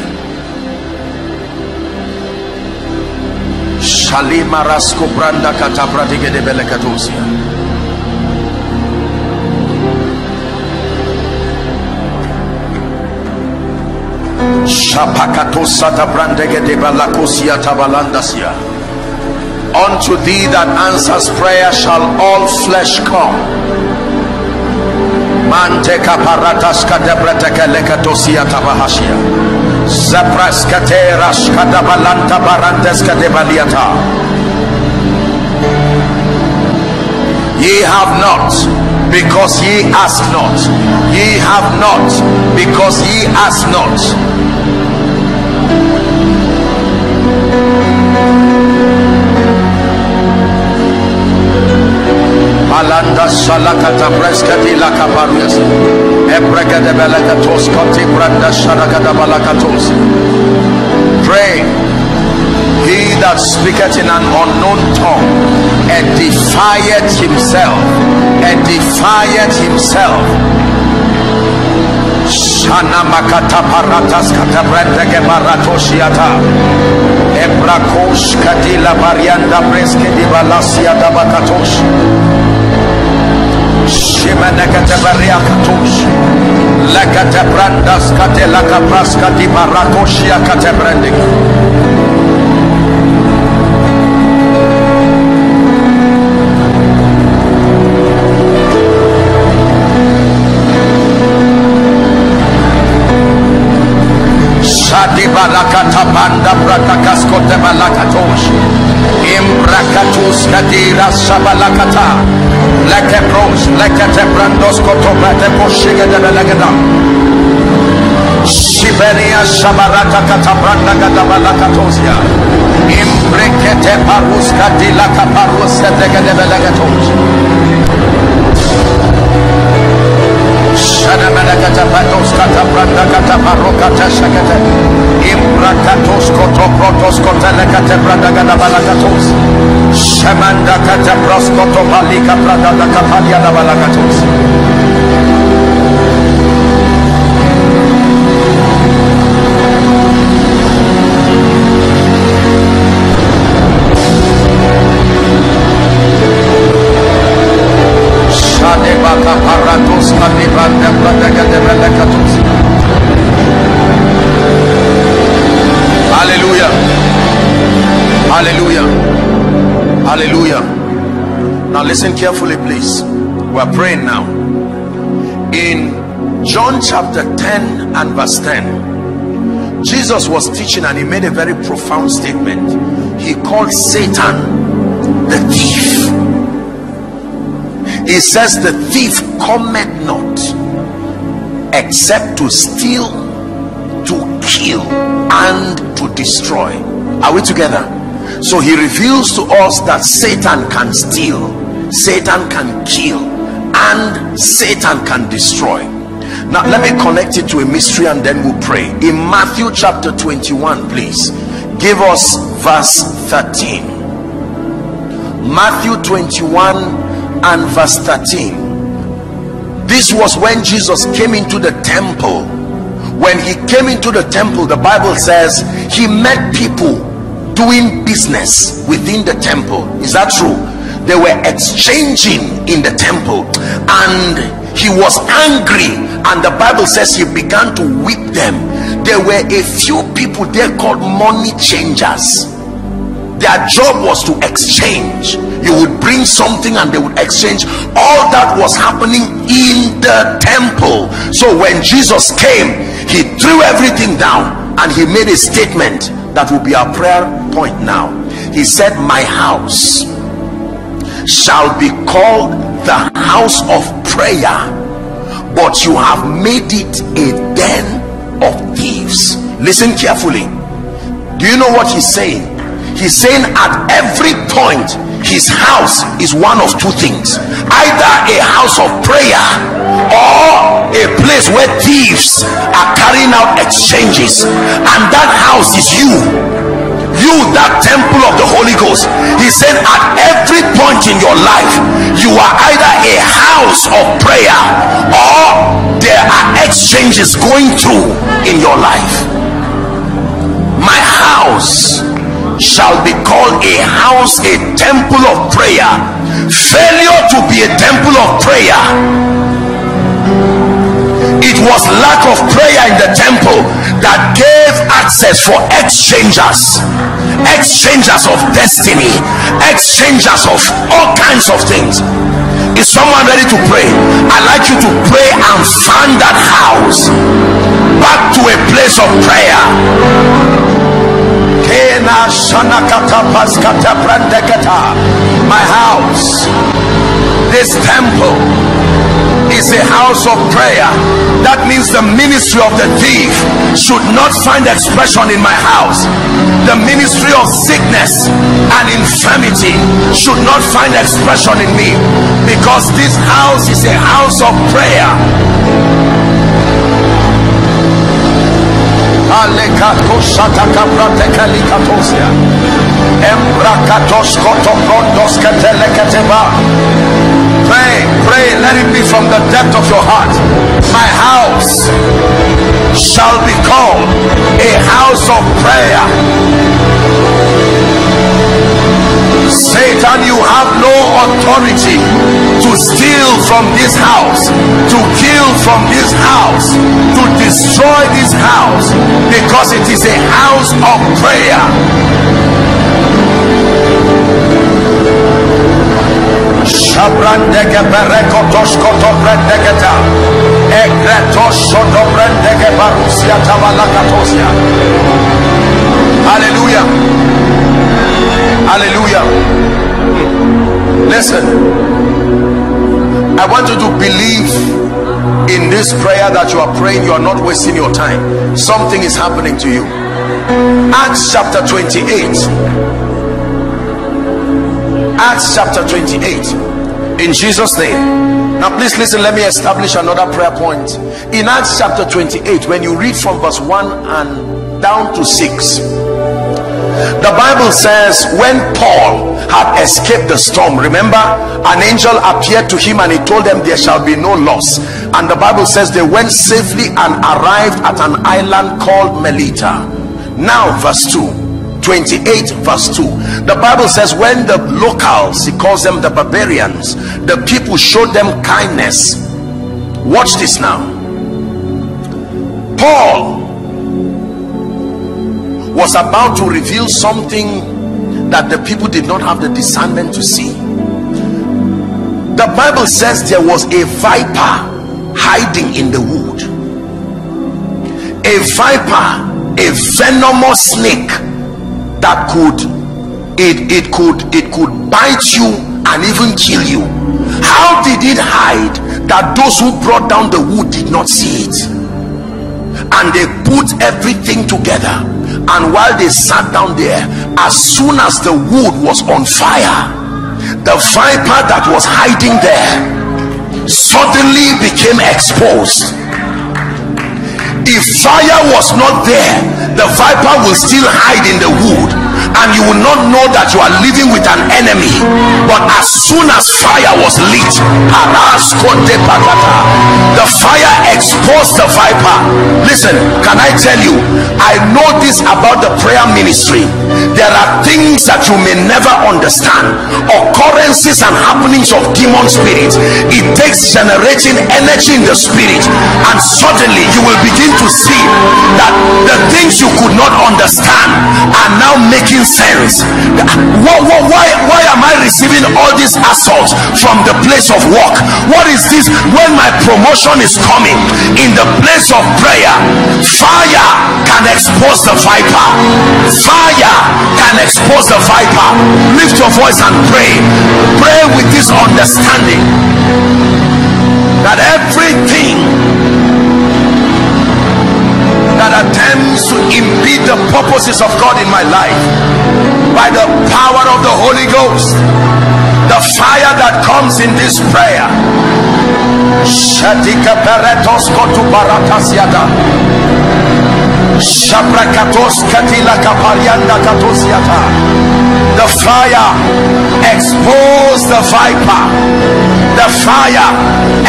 Shalima rasko branda katabra digede belekatosia Unto thee that answers prayer shall all flesh come. Manteka paratas kadebreteke lekatosia tabahashia. Zapras kateras kadabalanta barantes kadebaliata. Ye have not because ye ask not. Ye have not because ye ask not. Belakatos koti branda balakatos. Pray. He that speaketh in an unknown tongue edifieth himself. Edifieth himself. Shana makata paratas kata brenda ke baratoshiata. Ebrakosh kadila varianda breske di balasia da bakatosh. Shimenekete bariakatosh. Lekete brandas kate lakapraska di barakoshia kate brendik. Shadi balakata banda bratakas kote balakatosh. Imbrakatus kadira shabalakata. Leke bros, leke te brandos koto brate poshiga de belegada. Shiberia shabarata kata branda gada balakatosia. Imbrekete parus kadila kaparus sedege Shana melekata patos kata branda kata parokata. Imbrakatos koto protos kote lekate branda gada kata pros koto balika branda da kapalia balakatos. Carefully, please. We are praying now. In John chapter 10 and verse 10, Jesus was teaching and he made a very profound statement. He called Satan the thief. He says, The thief cometh not except to steal, to kill, and to destroy. Are we together? So he reveals to us that Satan can steal, Satan can kill, and Satan can destroy. Now, let me connect it to a mystery and then we'll pray. In Matthew chapter 21, please give us verse 13. Matthew 21 and verse 13. This was when Jesus came into the temple. When he came into the temple, the Bible says he met people doing business within the temple. Is that true? They were exchanging in the temple. And he was angry. And the bible says he began to whip them. There were a few people there called money changers. Their job was to exchange. You would bring something and they would exchange. All that was happening in the temple. So when jesus came he threw everything down and he made a statement that will be our prayer point now. He said my house shall be called the house of prayer but you have made it a den of thieves. Listen carefully. Do you know what he's saying? He's saying at every point his house is one of two things. Either a house of prayer or a place where thieves are carrying out exchanges. And that house is you you that temple of the holy ghost. He said at every point in your life you are either a house of prayer or there are exchanges going through in your life. My house shall be called a house a temple of prayer. Failure to be a temple of prayer. It was lack of prayer in the temple that gave access for exchangers exchangers of destiny. Exchangers of all kinds of things. Is someone ready to pray? I'd like you to pray and fan that house. Back to a place of prayer. My house this temple is a house of prayer. That means the ministry of the thief should not find expression in my house. The ministry of sickness and infirmity should not find expression in me. Because this house is a house of prayer Pray, pray, let it be from the depth of your heart. My house shall be called a house of prayer. Satan, you have no authority to steal from this house, to kill from this house, to destroy this house because it is a house of prayer. Hallelujah. Hallelujah. Hmm. Listen. I want you to believe in this prayer that you are praying. You are not wasting your time. Something is happening to you. Acts chapter 28 Acts chapter 28 in Jesus name now please listen let me establish another prayer point in Acts chapter 28 when you read from verse 1 and down to 6 the Bible says when Paul had escaped the storm remember an angel appeared to him and he told them there shall be no loss. And the Bible says they went safely and arrived at an island called Melita. Now verse 2 28 verse 2 the bible says when the locals he calls them the barbarians the people showed them kindness. Watch this now. Paul was about to reveal something that the people did not have the discernment to see. The bible says there was a viper hiding in the wood. A viper a venomous snake that could it it could it could bite you and even kill you. How did it hide that those who brought down the wood did not see it? And they put everything together and while they sat down there as soon as the wood was on fire the viper that was hiding there suddenly became exposed. If fire was not there the viper will still hide in the wood and you will not know that you are living with an enemy. But as soon as fire was lit the fire exposed the viper. Listen can i tell you? I know this about the prayer ministry. There are things that you may never understand. Occurrences and happenings of demon spirits. It takes generating energy in the spirit. And suddenly you will begin to see that the things you could not understand are now making sense why, why, why am i receiving all these assaults from the place of work? What is this when my promotion is coming? In the place of prayer fire can expose the viper. Fire can expose the viper. Lift your voice and pray. Pray with this understanding that everything that attempts to impede the purposes of God in my life by the power of the Holy Ghost. The fire that comes in this prayer the fire expose the viper. The fire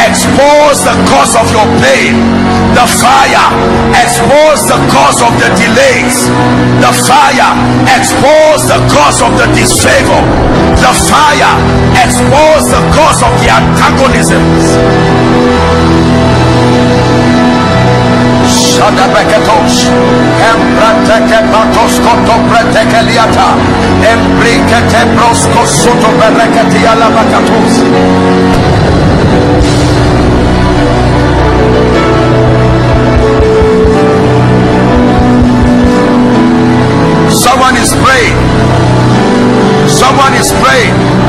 expose the cause of your pain. The fire expose the cause of the delays. The fire expose the cause of the disfavor. The fire expose the cause of the antagonisms Sada Beketos, Embrateke Batoskoto Pretekeliata, Embrikete Brosko Soto Bereketi Alabakatos. Someone is praying. Someone is praying.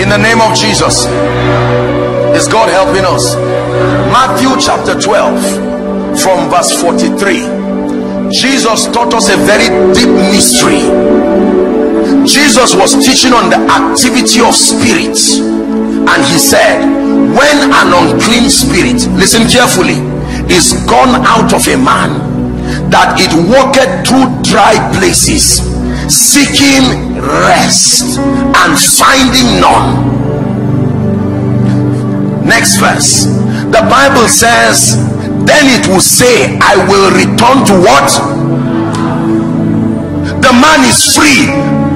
in the name of Jesus. Is God helping us? Matthew chapter 12 from verse 43 Jesus taught us a very deep mystery. Jesus was teaching on the activity of spirits. And he said when an unclean spirit listen carefully is gone out of a man that it walketh through dry places seeking rest and finding none. Next verse. The bible says then it will say i will return to what? The man is free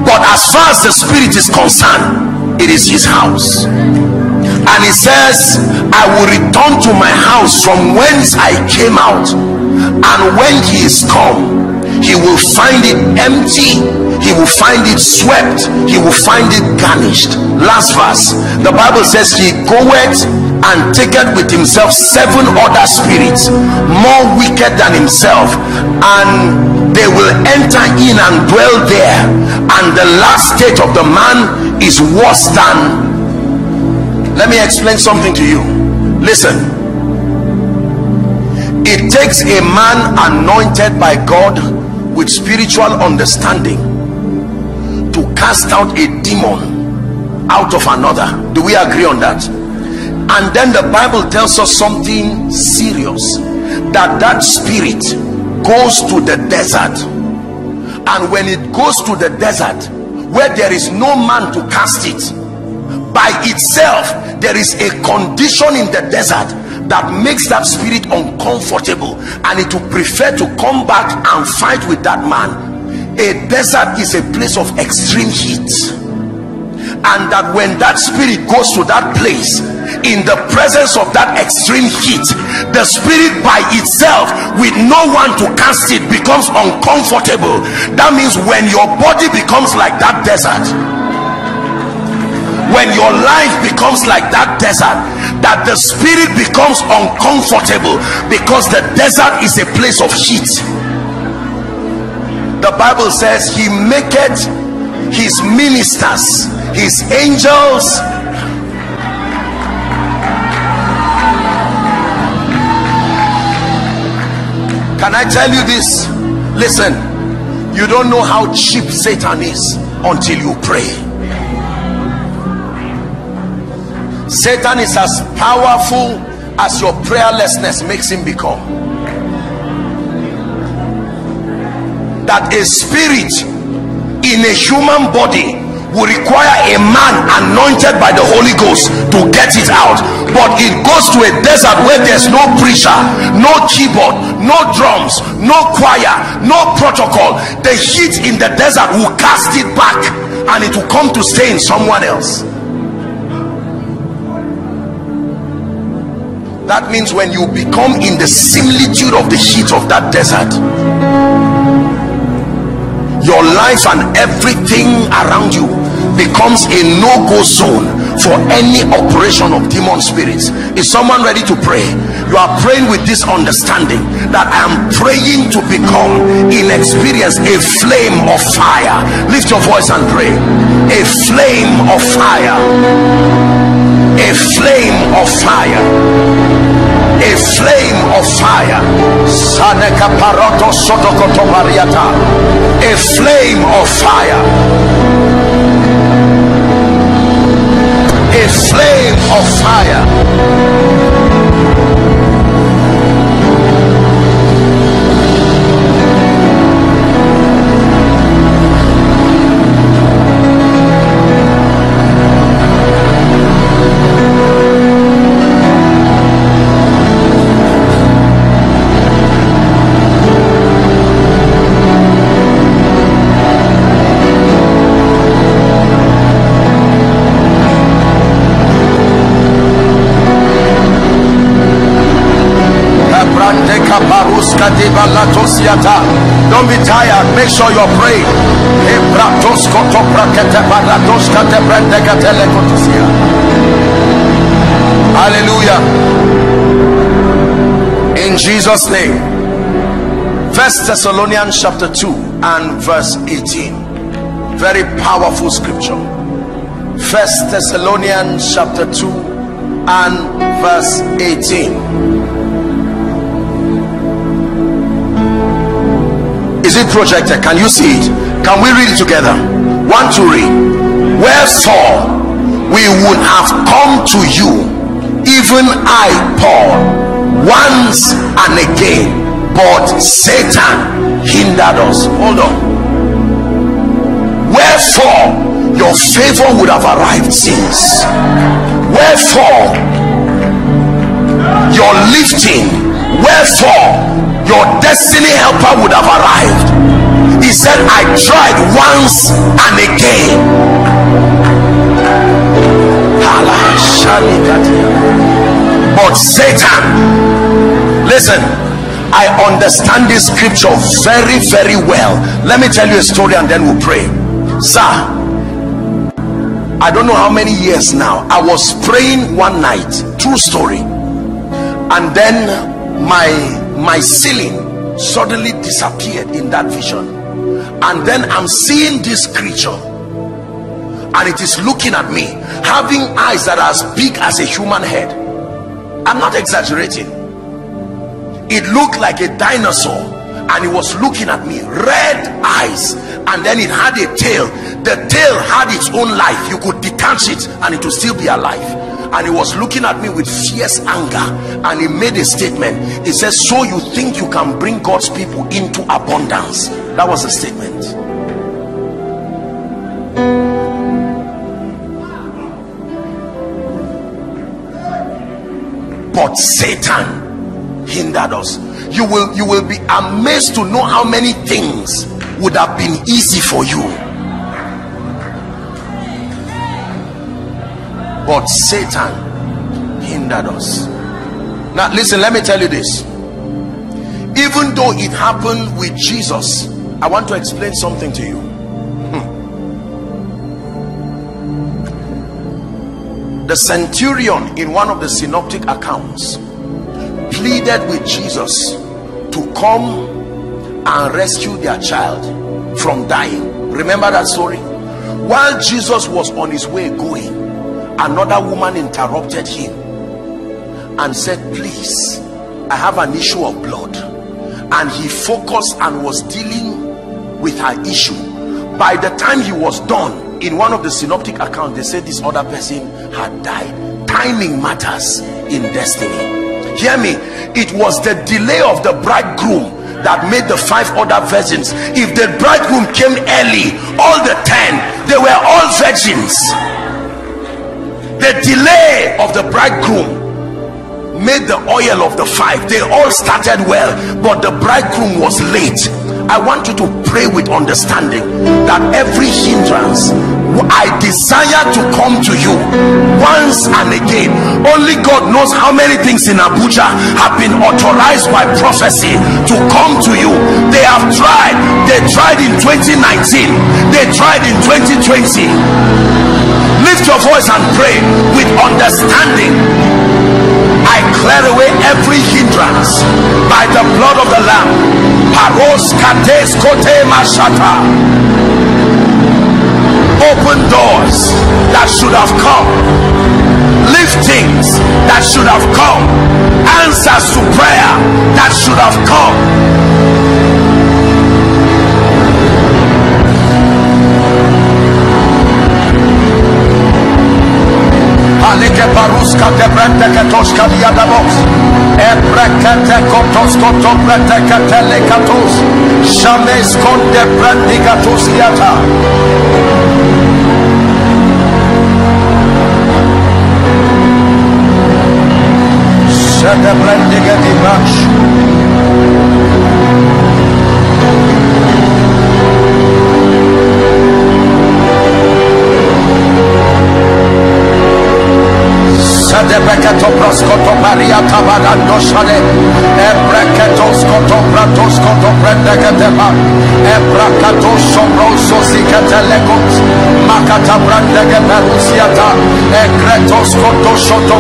but as far as the spirit is concerned it is his house. And he says i will return to my house from whence i came out and when he is come he will find it empty. He will find it swept. He will find it garnished. Last verse. The bible says he goeth and taketh with himself seven other spirits more wicked than himself and they will enter in and dwell there. And the last state of the man is worse than let me explain something to you. Listen. It takes a man anointed by god with spiritual understanding to cast out a demon out of another. Do we agree on that? And then the bible tells us something serious that that spirit goes to the desert. And when it goes to the desert where there is no man to cast it by itself there is a condition in the desert that makes that spirit uncomfortable and it will prefer to come back and fight with that man. A desert is a place of extreme heat. And that when that spirit goes to that place in the presence of that extreme heat the spirit by itself with no one to cast it becomes uncomfortable. That means when your body becomes like that desert when your life becomes like that desert that the spirit becomes uncomfortable because the desert is a place of heat. The bible says he maketh his ministers his angels can i tell you this? Listen you don't know how cheap satan is until you pray Satan is as powerful as your prayerlessness makes him become. That a spirit in a human body will require a man anointed by the Holy Ghost to get it out. But it goes to a desert where there's no preacher, no keyboard, no drums, no choir, no protocol. The heat in the desert will cast it back and it will come to stay in someone else. That means when you become in the similitude of the heat of that desert your life and everything around you becomes a no-go zone for any operation of demon spirits. Is someone ready to pray? You are praying with this understanding that i am praying to become in experience a flame of fire. Lift your voice and pray. A flame of fire. A flame of fire a flame of fire. Saneka paroto sotokoto mariata a flame of fire. A flame of fire Make sure. Hallelujah. In Jesus' name. First Thessalonians chapter 2 and verse 18. Very powerful scripture. First Thessalonians chapter 2 and verse 18. Is it projected? Can you see it? Can we read it together? One to read. Wherefore we would have come to you, even I, Paul, once and again, but Satan hindered us. Hold on. Wherefore your favor would have arrived since. Wherefore your lifting. Wherefore your destiny helper would have arrived. He said i tried once and again. But satan listen i understand this scripture very very well. Let me tell you a story and then we'll pray. Sir i don't know how many years now i was praying one night true story. And then my my ceiling suddenly disappeared in that vision. And then i'm seeing this creature. And it is looking at me having eyes that are as big as a human head. I'm not exaggerating. It looked like a dinosaur and it was looking at me red eyes. And then it had a tail. The tail had its own life. You could detach it and it would still be alive and he was looking at me with fierce anger and he made a statement. He says so you think you can bring god's people into abundance? That was a statement. But satan hindered us. You will you will be amazed to know how many things would have been easy for you but Satan hindered us. Now, listen, let me tell you this. Even though it happened with Jesus, I want to explain something to you. Hmm. The centurion in one of the synoptic accounts pleaded with Jesus to come and rescue their child from dying. Remember that story? While Jesus was on his way going, another woman interrupted him and said please i have an issue of blood. And he focused and was dealing with her issue. By the time he was done in one of the synoptic accounts they said this other person had died. Timing matters in destiny. Hear me. It was the delay of the bridegroom that made the five other virgins. If the bridegroom came early all the ten they were all virgins the delay of the bridegroom made the oil of the five. They all started well but the bridegroom was late. I want you to pray with understanding that every hindrance i desire to come to you once and again. Only god knows how many things in abuja have been authorized by prophecy to come to you. They have tried. They tried in 2019 they tried in 2020 lift your voice and pray with understanding I clear away every hindrance by the blood of the lamb. Paros kates kote mashata. Open doors that should have come. Liftings that should have come. Answers to prayer that should have come Paruska te brente ke toska diadamos. Ebrekete kotos koto brente ke telekatos. Shames konde brenti katos. Sede brente ke Proskoto Maria Tabagando Shade Ebreketo koto pratos koto prendeketeba ebrakato sombroso ziketelekos makata brandegeberusiata ekretos koto shoto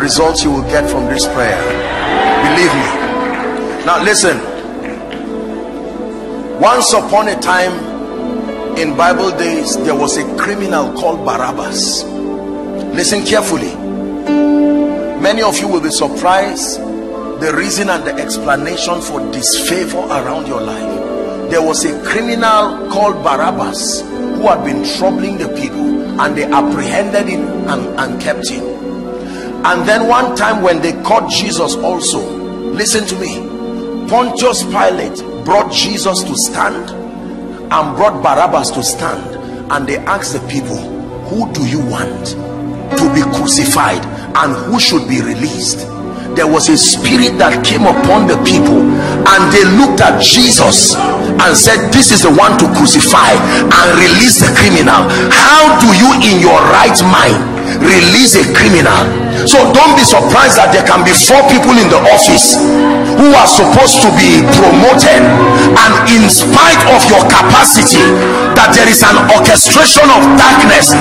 results you will get from this prayer. Believe me. Now listen. Once upon a time in bible days there was a criminal called barabbas. Listen carefully. Many of you will be surprised the reason and the explanation for disfavor around your life. There was a criminal called barabbas who had been troubling the people and they apprehended him and, and kept him and then one time when they caught jesus also listen to me. Pontius pilate brought jesus to stand and brought barabbas to stand. And they asked the people who do you want to be crucified and who should be released? There was a spirit that came upon the people and they looked at Jesus and said this is the one to crucify and release the criminal. How do you in your right mind release a criminal so don't be surprised that there can be four people in the office who are supposed to be promoted and in spite of your capacity that there is an orchestration of darkness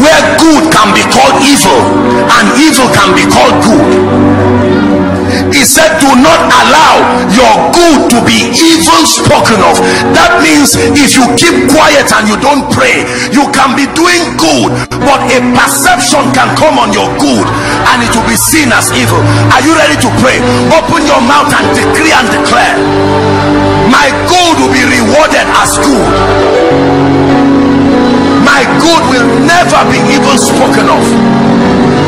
where good can be called evil and evil can be called good he said do not allow your good to be evil spoken of. That means if you keep quiet and you don't pray you can be doing good but a perception can come on your good and it will be seen as evil. Are you ready to pray? Open your mouth and decree and declare my good will be rewarded as good. My good will never be evil spoken of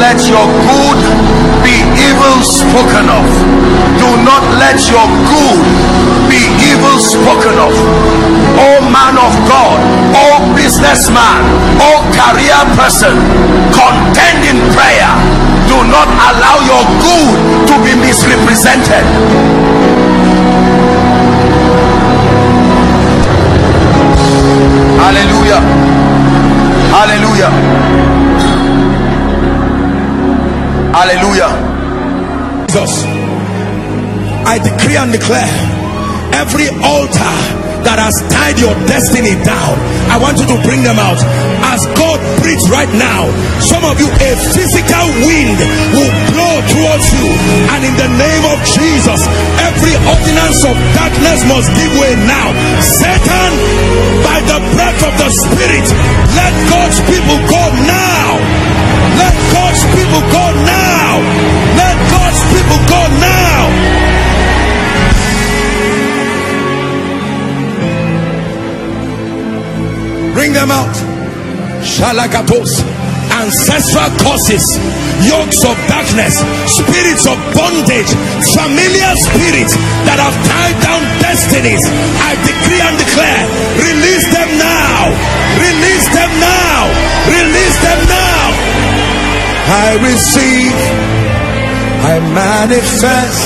let your good be evil spoken of. Do not let your good be evil spoken of. Oh man of god oh businessman oh career person contend in prayer. Do not allow your good to be misrepresented. Hallelujah. Hallelujah hallelujah. Jesus i decree and declare every altar that has tied your destiny down i want you to bring them out. As god breathes right now some of you a physical wind will blow towards you. And in the name of jesus every ordinance of darkness must give way now. Satan by the breath of the spirit let god's people go now. Let God's people go now. Let God's people go now. Bring them out. Shalakatos. ancestral causes yokes of darkness spirits of bondage familiar spirits that have tied down destinies i decree and declare release them now release i receive i manifest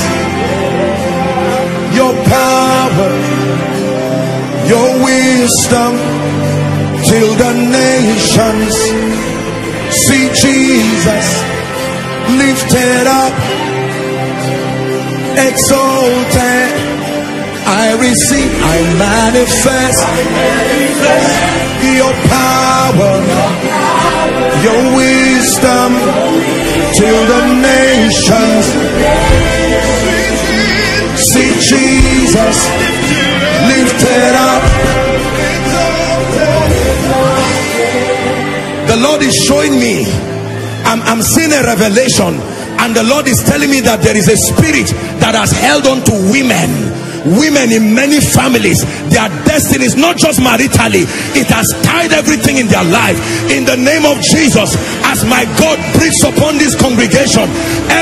your power your wisdom till the nations see Jesus lifted up, exalted. I receive, I manifest, your power, your wisdom till the nations. See Jesus lifted up. the Lord is showing me. I'm, I'm seeing a revelation and the Lord is telling me that there is a spirit that has held on to women. Women in many families their destinies not just maritally it has tied everything in their life. In the name of jesus as my god breathes upon this congregation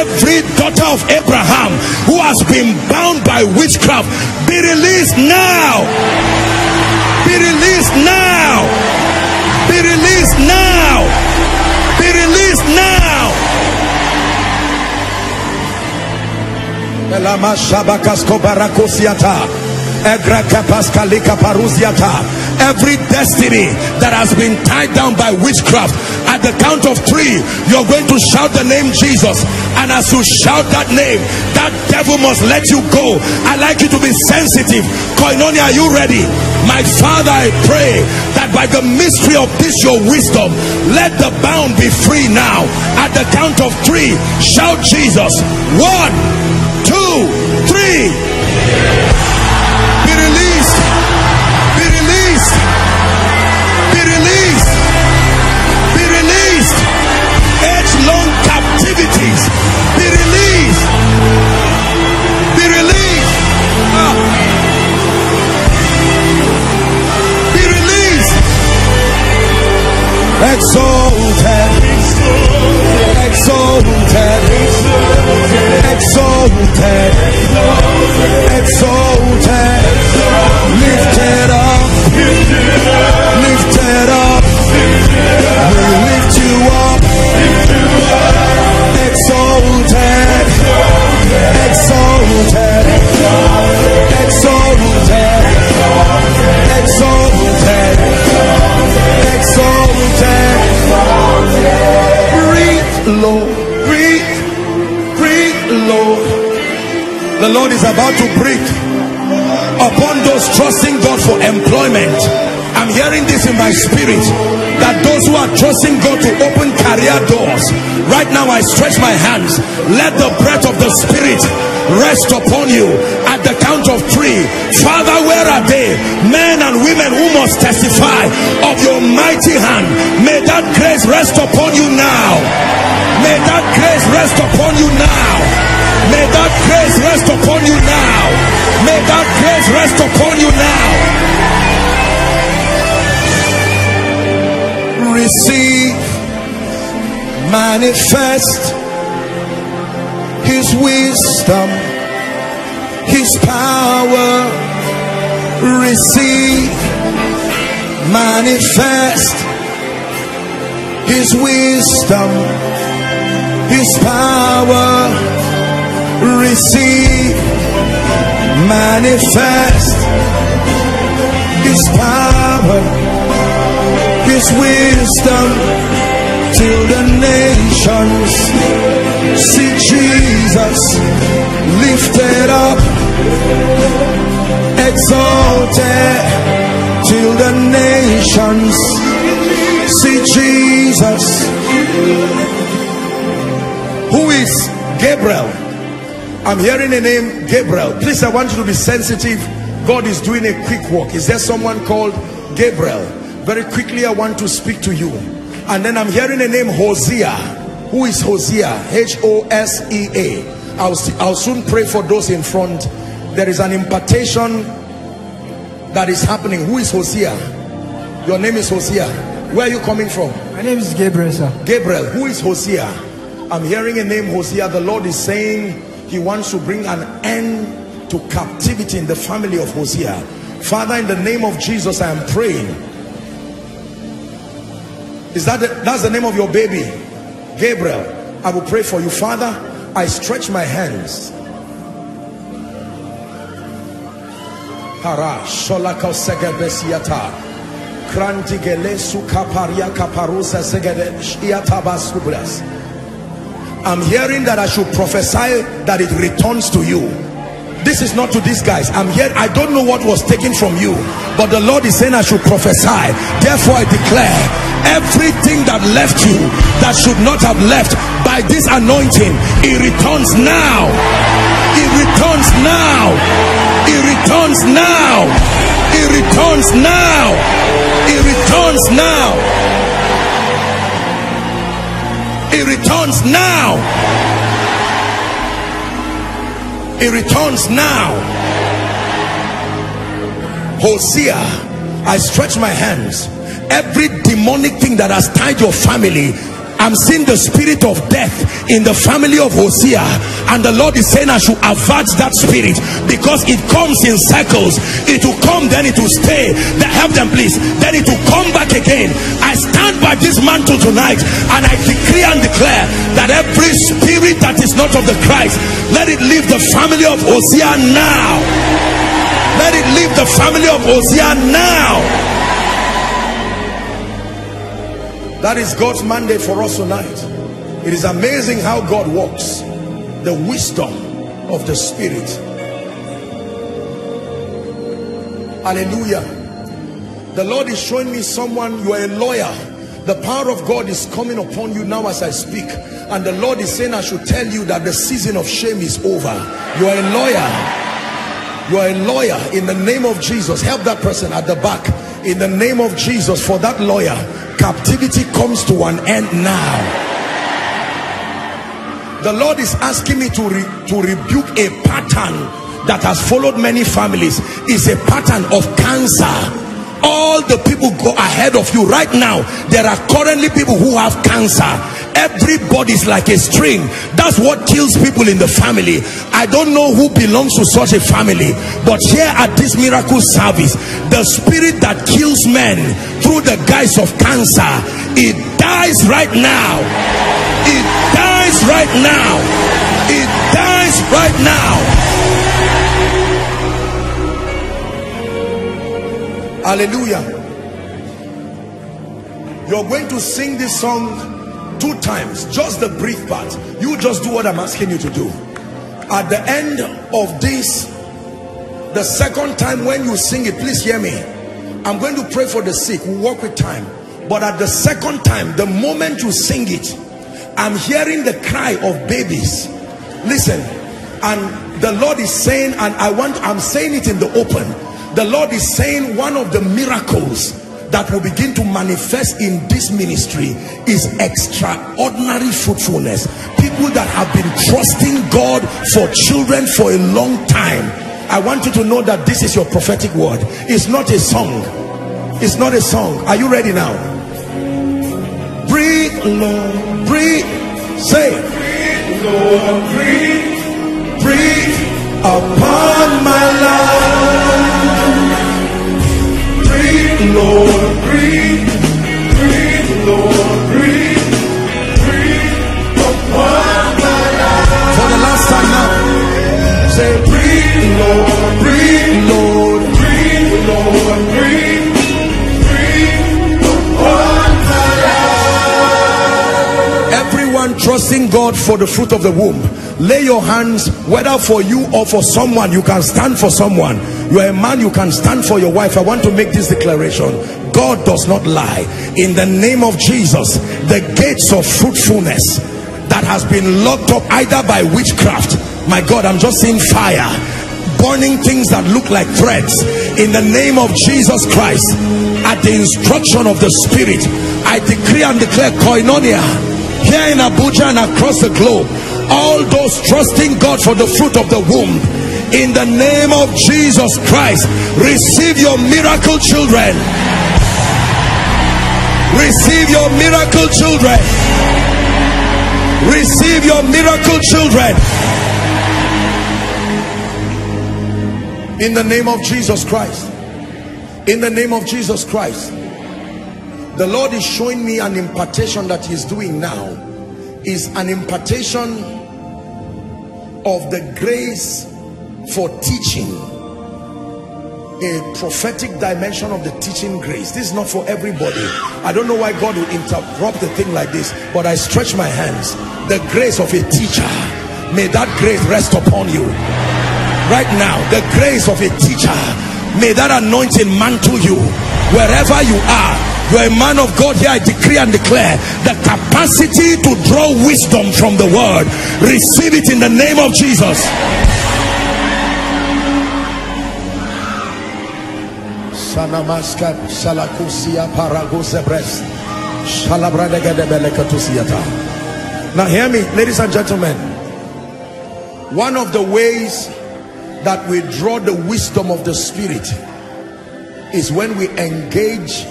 every daughter of abraham who has been bound by witchcraft be released now be released now be released now. Be released now. Every destiny that has been tied down by witchcraft, the count of three, you're going to shout the name Jesus. And as you shout that name, that devil must let you go. I like you to be sensitive. Koinonia, are you ready? My Father, I pray that by the mystery of this, your wisdom, let the bound be free now. At the count of three, shout Jesus. One, two, three. Captivities. Be released. Be released. Ah. Be released. Exalted. Exalted. Exalted. Exalted. Lifted Lord. Breathe. Breathe, Lord. The Lord is about to breathe upon those trusting God for employment. I'm hearing this in my spirit that those who are trusting God to open career doors, right now I stretch my hands. Let the breath of the Spirit rest upon you the count of three. Father, where are they? Men and women who must testify of your mighty hand. May that grace rest upon you now. May that grace rest upon you now. May that grace rest upon you now. May that grace rest upon you now. Receive, manifest His wisdom, power. Receive, manifest His wisdom, His power. Receive, manifest His power. His wisdom till the nations see Jesus lifted up, exalted till the nations see Jesus. Who is Gabriel? I'm hearing the name Gabriel. Please, I want you to be sensitive. God is doing a quick work. Is there someone called Gabriel? very quickly I want to speak to you and then I'm hearing the name Hosea who is Hosea H-O-S-E-A I'll, I'll soon pray for those in front there is an impartation that is happening who is Hosea your name is Hosea Where are you coming from? My name is Gabriel, sir. Gabriel. Who is Hosea? I'm hearing a name Hosea. The Lord is saying he wants to bring an end to captivity in the family of Hosea. Father, in the name of Jesus, I am praying. Is that the, that's the name of your baby? Gabriel. I will pray for you. Father, I stretch my hands. I'm hearing that I should prophesy that it returns to you this is not to these guys i'm here i don't know what was taken from you but the lord is saying i should prophesy therefore i declare everything that left you that should not have left by this anointing it returns now. It returns now. It returns now. It returns now. It returns now. It returns now. It returns now. Hosea i stretch my hands every demonic thing that has tied your family I'm seeing the spirit of death in the family of Hosea. And the Lord is saying I should avert that spirit because it comes in cycles it will come then it will stay. Help them please. Then it will come back again. I stand by this mantle tonight and I decree and declare that every spirit that is not of the Christ let it leave the family of Hosea now. Let it leave the family of Hosea now that is God's mandate for us tonight. It is amazing how God works. The wisdom of the spirit. Hallelujah. The Lord is showing me someone you are a lawyer. The power of God is coming upon you now as I speak. And the Lord is saying I should tell you that the season of shame is over. You are a lawyer you are a lawyer in the name of Jesus. Help that person at the back. In the name of Jesus for that lawyer captivity comes to an end now. The Lord is asking me to, re to rebuke a pattern that has followed many families. Is a pattern of cancer. All the people go ahead of you right now. There are currently people who have cancer everybody's like a string. That's what kills people in the family. I don't know who belongs to such a family but here at this miracle service the spirit that kills men through the guise of cancer it dies right now. It dies right now. It dies right now. Hallelujah. You're going to sing this song two times just the brief part. You just do what i'm asking you to do. At the end of this the second time when you sing it please hear me. I'm going to pray for the sick. We we'll work with time. But at the second time the moment you sing it i'm hearing the cry of babies. Listen and the lord is saying and i want i'm saying it in the open. The lord is saying one of the miracles that will begin to manifest in this ministry is extraordinary fruitfulness. People that have been trusting God for children for a long time I want you to know that this is your prophetic word. It's not a song. It's not a song. Are you ready now? Breathe Lord. Breathe. Say breathe Lord. Breathe. Breathe upon my life Lord, breathe, breathe, Lord, breathe, breathe. For the last time now, say, breathe, Lord, breathe, Lord, breathe, Lord, Everyone trusting God for the fruit of the womb. Lay your hands whether for you or for someone you can stand for someone. You are a man you can stand for your wife. I want to make this declaration. God does not lie. In the name of jesus the gates of fruitfulness that has been locked up either by witchcraft my god i'm just seeing fire burning things that look like threads. In the name of jesus christ at the instruction of the spirit i decree and declare koinonia here in abuja and across the globe all those trusting God for the fruit of the womb in the name of Jesus Christ receive your miracle children Receive your miracle children. Receive your miracle children. In the name of Jesus Christ. In the name of Jesus Christ. The Lord is showing me an impartation that He's doing now. Is an impartation of the grace for teaching. A prophetic dimension of the teaching grace. This is not for everybody. I don't know why god would interrupt the thing like this but i stretch my hands. The grace of a teacher. May that grace rest upon you. Right now the grace of a teacher. May that anointing mantle you. Wherever you are you're a man of God here I decree and declare the capacity to draw wisdom from the word. Receive it in the name of Jesus. Now hear me, ladies and gentlemen. One of the ways that we draw the wisdom of the spirit is when we engage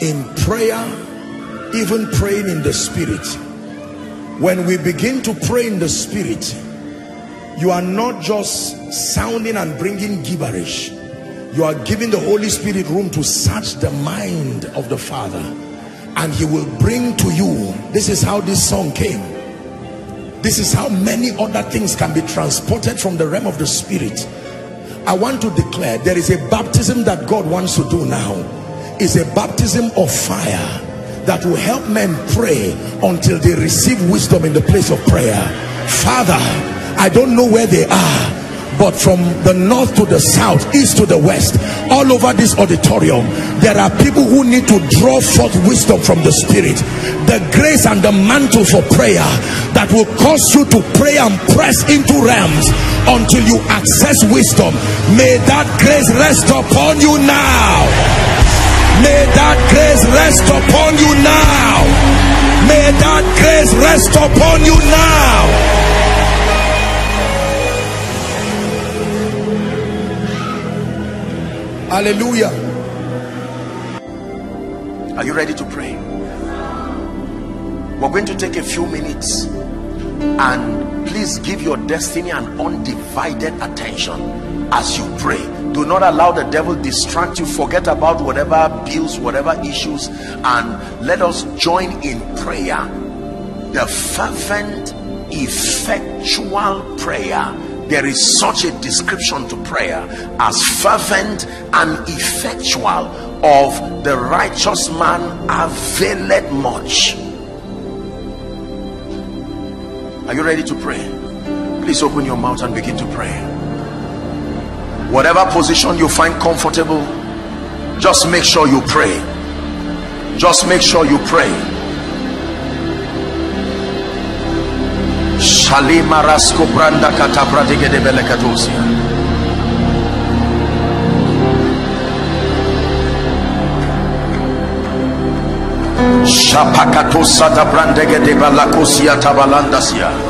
in prayer, even praying in the spirit. When we begin to pray in the spirit, you are not just sounding and bringing gibberish. You are giving the Holy Spirit room to search the mind of the Father and he will bring to you. This is how this song came. This is how many other things can be transported from the realm of the spirit. I want to declare there is a baptism that God wants to do now is a baptism of fire that will help men pray until they receive wisdom in the place of prayer. Father I don't know where they are but from the north to the south east to the west all over this auditorium there are people who need to draw forth wisdom from the spirit. The grace and the mantle for prayer that will cause you to pray and press into realms until you access wisdom. May that grace rest upon you now may that grace rest upon you now may that grace rest upon you now Hallelujah. Are you ready to pray? We're going to take a few minutes and please give your destiny an undivided attention as you pray. Do not allow the devil distract you. Forget about whatever bills, whatever issues, and let us join in prayer. The fervent, effectual prayer there is such a description to prayer as fervent and effectual of the righteous man availeth much are you ready to pray please open your mouth and begin to pray whatever position you find comfortable just make sure you pray just make sure you pray Shalima rasko branda kata pradige de belekatusia. Shapakatosa da brandege de balakosia tabalandasia.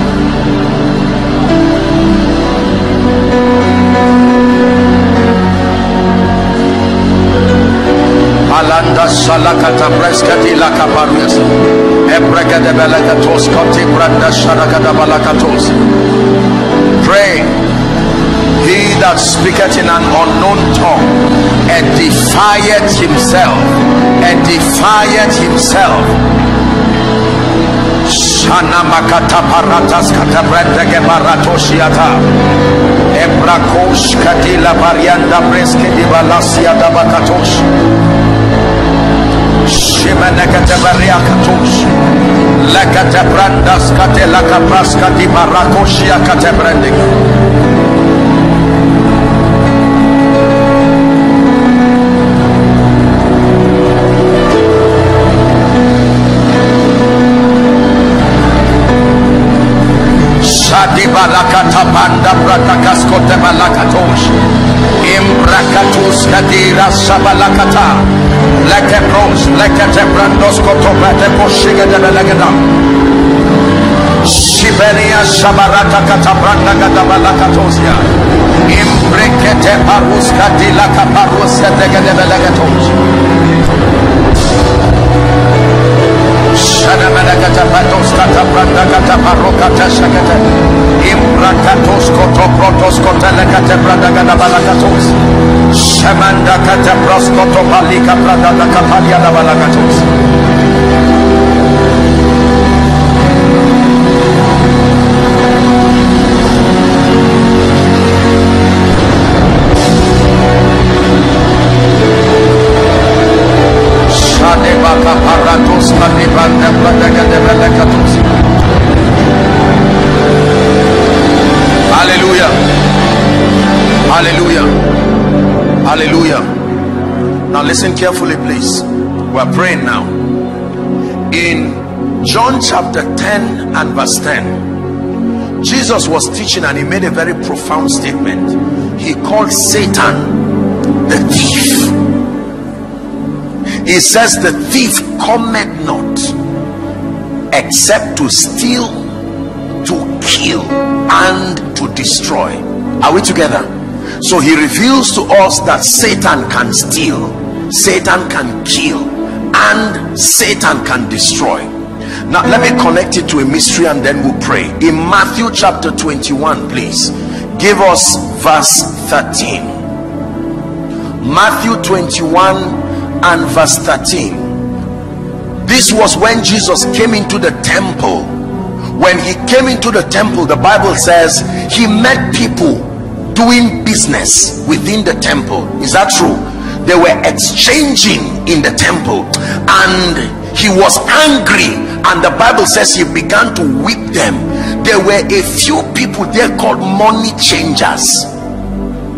Belakatos koti branda sharakata balakatos. Pray. He that speaketh in an unknown tongue edifieth himself, himself. Shana makata paratas kata brenda ge baratoshiata. Ebrakosh kadila varianda bakatosh. Lakataprandas Katelakapraskati Barakoshia Katebrandika. Shadi balakata banda bratakasko tebalakatosh. Imbrakatus kadira shabalakata. Brandos kotopete poshiga de belegedam. Shibenia Shabarata Katabranda Gadabalakatosia Imbrekete Paruska Dilaka Parusia Degadebalagatos Shadabalagata Patos Katabranda Kataparokata Shakata Imbrakatos Koto Protos Kotelekate Branda Gadabalagatos Shamanda Katapros Koto Palika Branda Kapalia Dabalagatos listen carefully, please. We're praying now. In John chapter 10 and verse 10, Jesus was teaching and he made a very profound statement. He called Satan the thief. He says, The thief cometh not except to steal, to kill, and to destroy. Are we together? So he reveals to us that Satan can steal, Satan can kill, and Satan can destroy. Now, let me connect it to a mystery and then we'll pray. In Matthew chapter 21, please give us verse 13. Matthew 21 and verse 13 this was when jesus came into the temple when he came into the temple the bible says he met people doing business within the temple is that true they were exchanging in the temple and he was angry and the bible says he began to whip them. There were a few people there called money changers.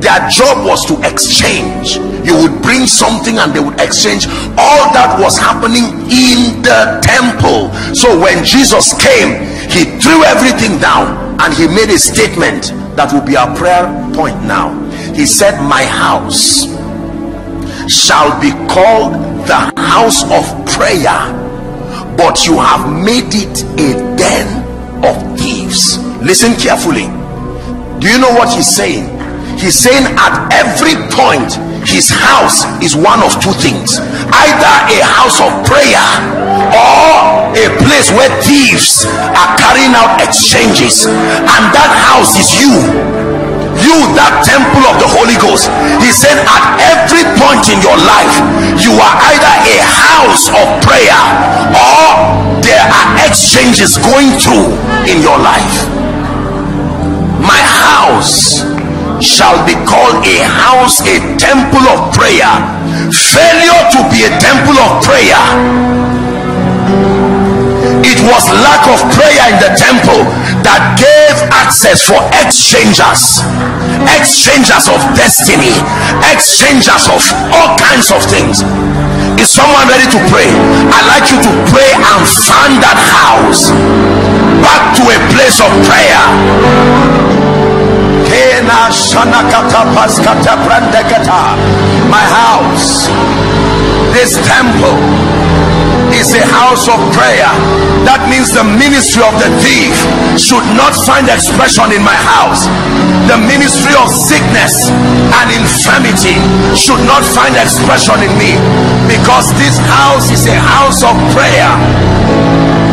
Their job was to exchange. You would bring something and they would exchange. All that was happening in the temple. So when jesus came he threw everything down and he made a statement that will be our prayer point now. He said my house shall be called the house of prayer but you have made it a den of thieves. Listen carefully. Do you know what he's saying? He's saying at every point his house is one of two things. Either a house of prayer or a place where thieves are carrying out exchanges. And that house is you you that temple of the holy ghost he said at every point in your life you are either a house of prayer or there are exchanges going through in your life my house shall be called a house, a temple of prayer. Failure to be a temple of prayer. It was lack of prayer in the temple that gave access for exchangers, exchangers of destiny, exchangers of all kinds of things. Is someone ready to pray? I'd like you to pray and fan that house back to a place of prayer. My house, this temple is a house of prayer. That means the ministry of the thief should not find expression in my house. The ministry of sickness and infirmity should not find expression in me because this house is a house of prayer.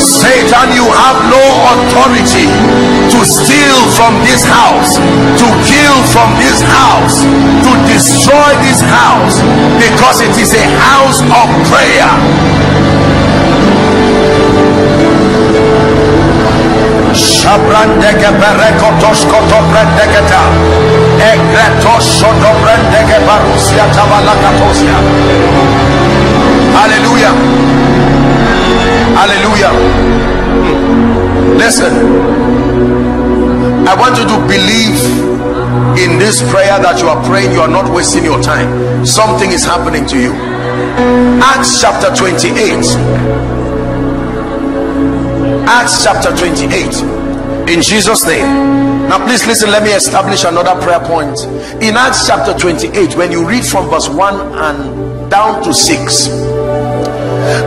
Satan, you have no authority to steal from this house, to kill from this house, to destroy this house, because it is a house of prayer. Hallelujah. Hallelujah. Hmm. Listen, I want you to believe in this prayer that you are praying. You are not wasting your time. Something is happening to you. Acts chapter 28. Acts chapter 28. In Jesus' name. Now, please listen. Let me establish another prayer point. In Acts chapter 28, when you read from verse 1 and down to 6,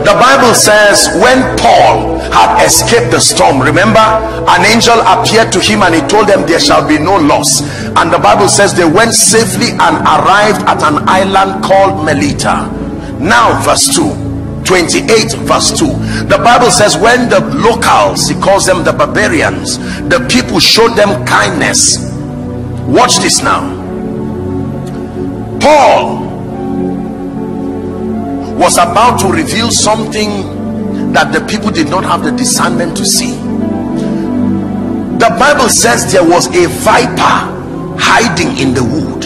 the Bible says when Paul had escaped the storm, remember, an angel appeared to him and he told them there shall be no loss. And the Bible says they went safely and arrived at an island called Melita. Now, verse 2. 28 verse 2 the bible says when the locals he calls them the barbarians the people showed them kindness watch this now paul was about to reveal something that the people did not have the discernment to see. The bible says there was a viper hiding in the wood.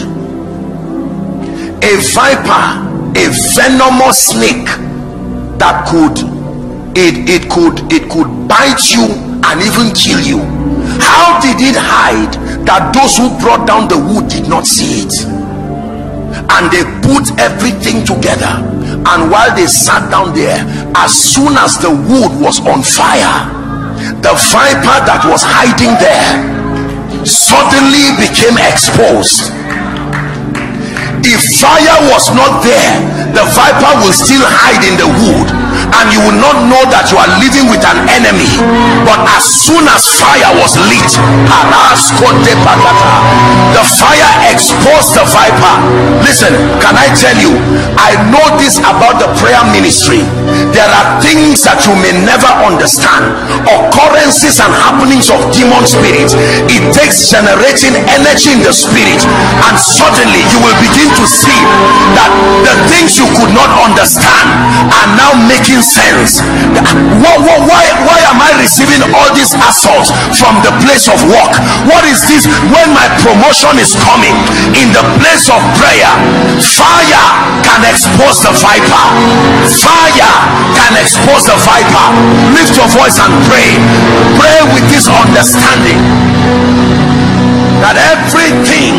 A viper a venomous snake that could it it could it could bite you and even kill you. How did it hide that those who brought down the wood did not see it? And they put everything together and while they sat down there as soon as the wood was on fire the viper that was hiding there suddenly became exposed. If fire was not there the viper will still hide in the wood and you will not know that you are living with an enemy. But as soon as fire was lit the fire exposed the viper. Listen can i tell you? I know this about the prayer ministry. There are things that you may never understand. Occurrences and happenings of demon spirits. It takes generating energy in the spirit. And suddenly you will begin to see that the things you could not understand are now making sense. Why, why, why am i receiving all these assaults from the place of work? What is this? When my promotion is coming in the place of prayer fire can expose the viper. Fire can expose the viper. Lift your voice and pray. Pray with this understanding that everything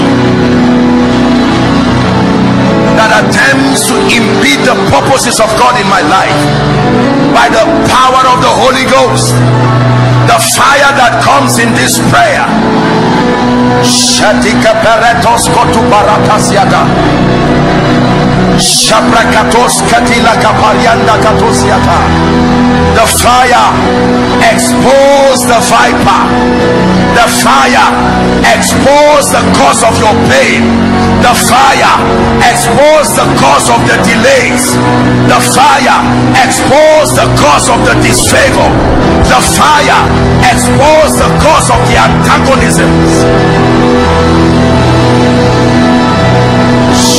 that attempts to impede the purposes of God in my life by the power of the Holy Ghost. The fire that comes in this prayer. Shatika peretos kotu barakasiada The fire expose the viper. The fire expose the cause of your pain. The fire expose the cause of the delays. The fire expose the cause of the disfavor. The fire expose the cause of the antagonisms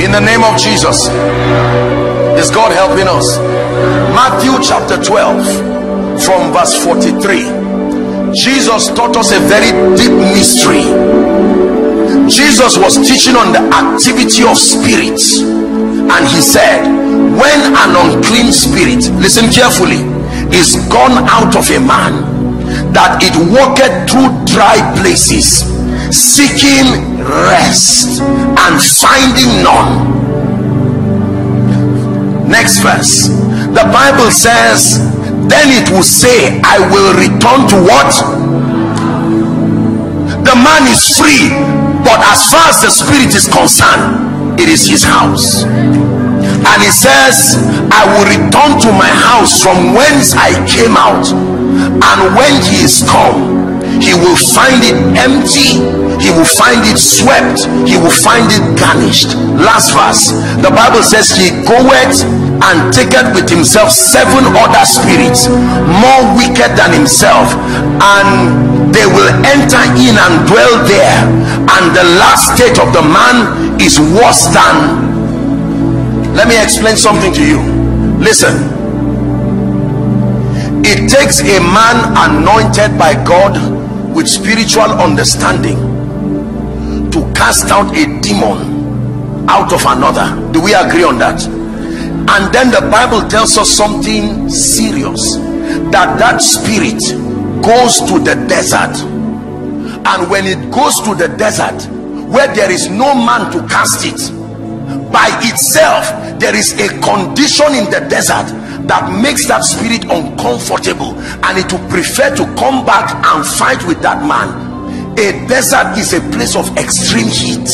In the name of Jesus. Is God helping us? Matthew chapter 12, from verse 43. Jesus taught us a very deep mystery. Jesus was teaching on the activity of spirits, and he said, When an unclean spirit, listen carefully, is gone out of a man, that it walketh through dry places, seeking rest and finding none. Next verse. The Bible says, Then it will say, I will return to what? The man is free, but as far as the spirit is concerned it is his house and he says i will return to my house from whence i came out and when he is come he will find it empty. He will find it swept. He will find it garnished. Last verse. The bible says he goeth and taketh with himself seven other spirits more wicked than himself and they will enter in and dwell there. And the last state of the man is worse than let me explain something to you. Listen. It takes a man anointed by god with spiritual understanding to cast out a demon out of another. Do we agree on that? And then the bible tells us something serious that that spirit goes to the desert. And when it goes to the desert where there is no man to cast it by itself there is a condition in the desert that makes that spirit uncomfortable and it will prefer to come back and fight with that man. A desert is a place of extreme heat.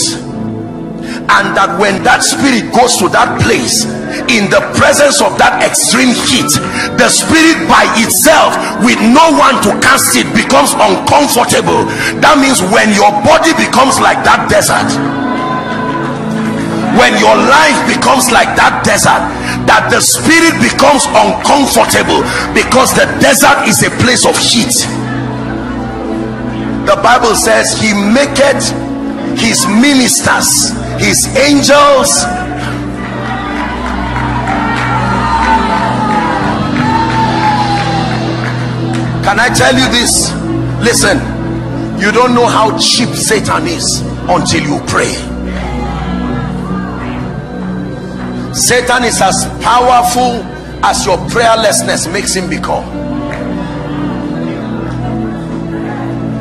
And that when that spirit goes to that place in the presence of that extreme heat the spirit by itself with no one to cast it becomes uncomfortable. That means when your body becomes like that desert when your life becomes like that desert that the spirit becomes uncomfortable because the desert is a place of heat. The bible says he maketh his ministers his angels can i tell you this? Listen you don't know how cheap satan is until you pray Satan is as powerful as your prayerlessness makes him become.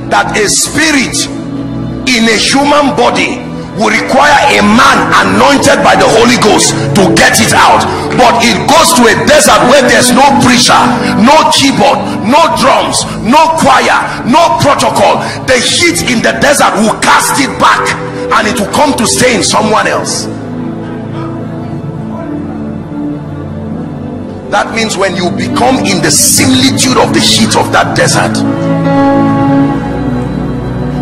That a spirit in a human body will require a man anointed by the Holy Ghost to get it out. But it goes to a desert where there's no preacher, no keyboard, no drums, no choir, no protocol. The heat in the desert will cast it back and it will come to stay in someone else. That means when you become in the similitude of the heat of that desert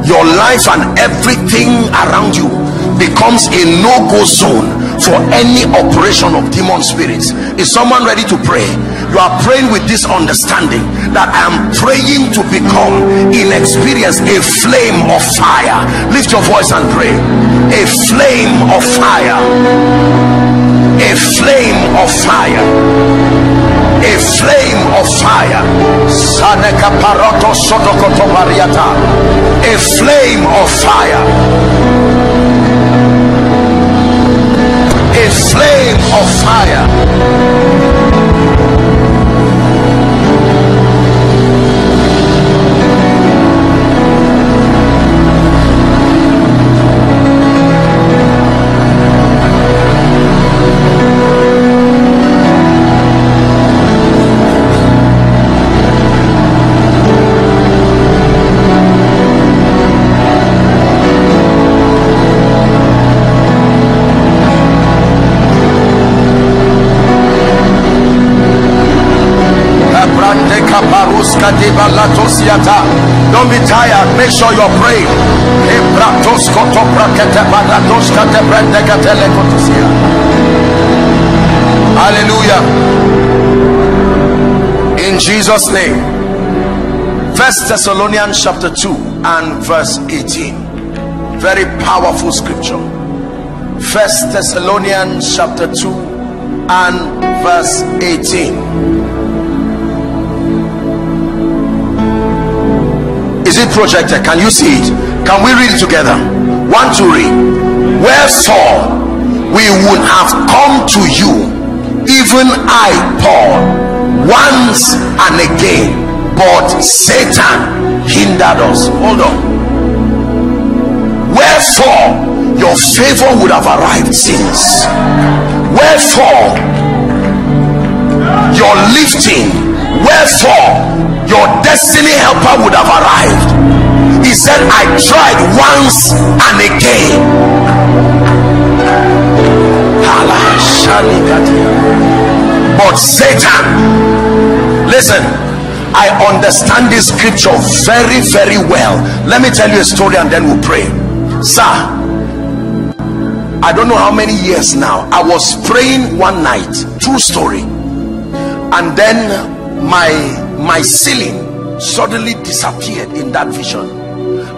your life and everything around you becomes a no-go zone for any operation of demon spirits. Is someone ready to pray? You are praying with this understanding that i am praying to become in experience a flame of fire. Lift your voice and pray. A flame of fire a flame of fire. A flame of fire. A flame of fire. A flame of fire Don't be tired. Make sure you're praying. Hallelujah. In Jesus' name. First Thessalonians chapter 2 and verse 18. Very powerful scripture. First Thessalonians chapter 2 and verse 18. Is it projected? Can you see it? Can we read it together? One to read wherefore we would have come to you even i paul once and again but satan hindered us. Hold on. Wherefore your favor would have arrived since. Wherefore your lifting. Wherefore your destiny helper would have arrived. He said, I tried once and again. But Satan, listen, I understand this scripture very, very well. Let me tell you a story and then we'll pray. Sir, I don't know how many years now. I was praying one night, true story. And then my my ceiling suddenly disappeared in that vision.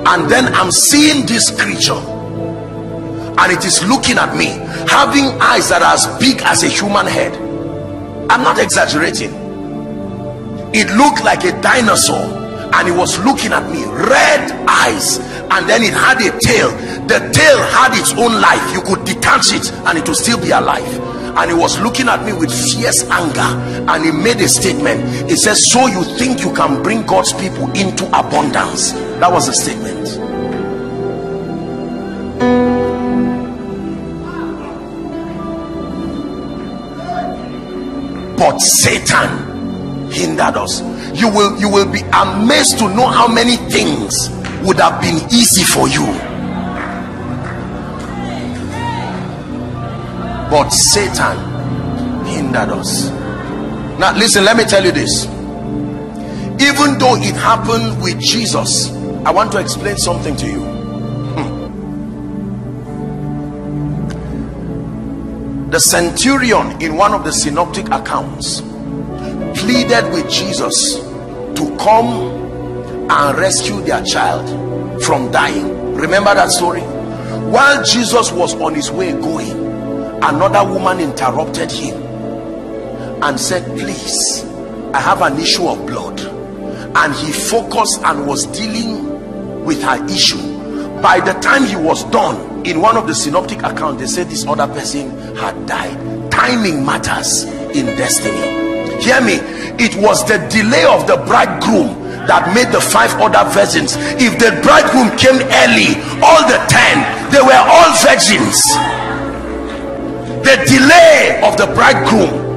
And then i'm seeing this creature. And it is looking at me having eyes that are as big as a human head. I'm not exaggerating. It looked like a dinosaur and it was looking at me red eyes. And then it had a tail. The tail had its own life. You could detach it and it would still be alive and he was looking at me with fierce anger. And he made a statement. He says so you think you can bring god's people into abundance? That was a statement. But satan hindered us. You will you will be amazed to know how many things would have been easy for you but satan hindered us. Now listen let me tell you this. Even though it happened with jesus i want to explain something to you. Hmm. the centurion in one of the synoptic accounts pleaded with jesus to come and rescue their child from dying. Remember that story? While jesus was on his way going another woman interrupted him and said please i have an issue of blood. And he focused and was dealing with her issue. By the time he was done in one of the synoptic accounts they said this other person had died. Timing matters in destiny. Hear me. It was the delay of the bridegroom that made the five other virgins. If the bridegroom came early all the ten they were all virgins the delay of the bridegroom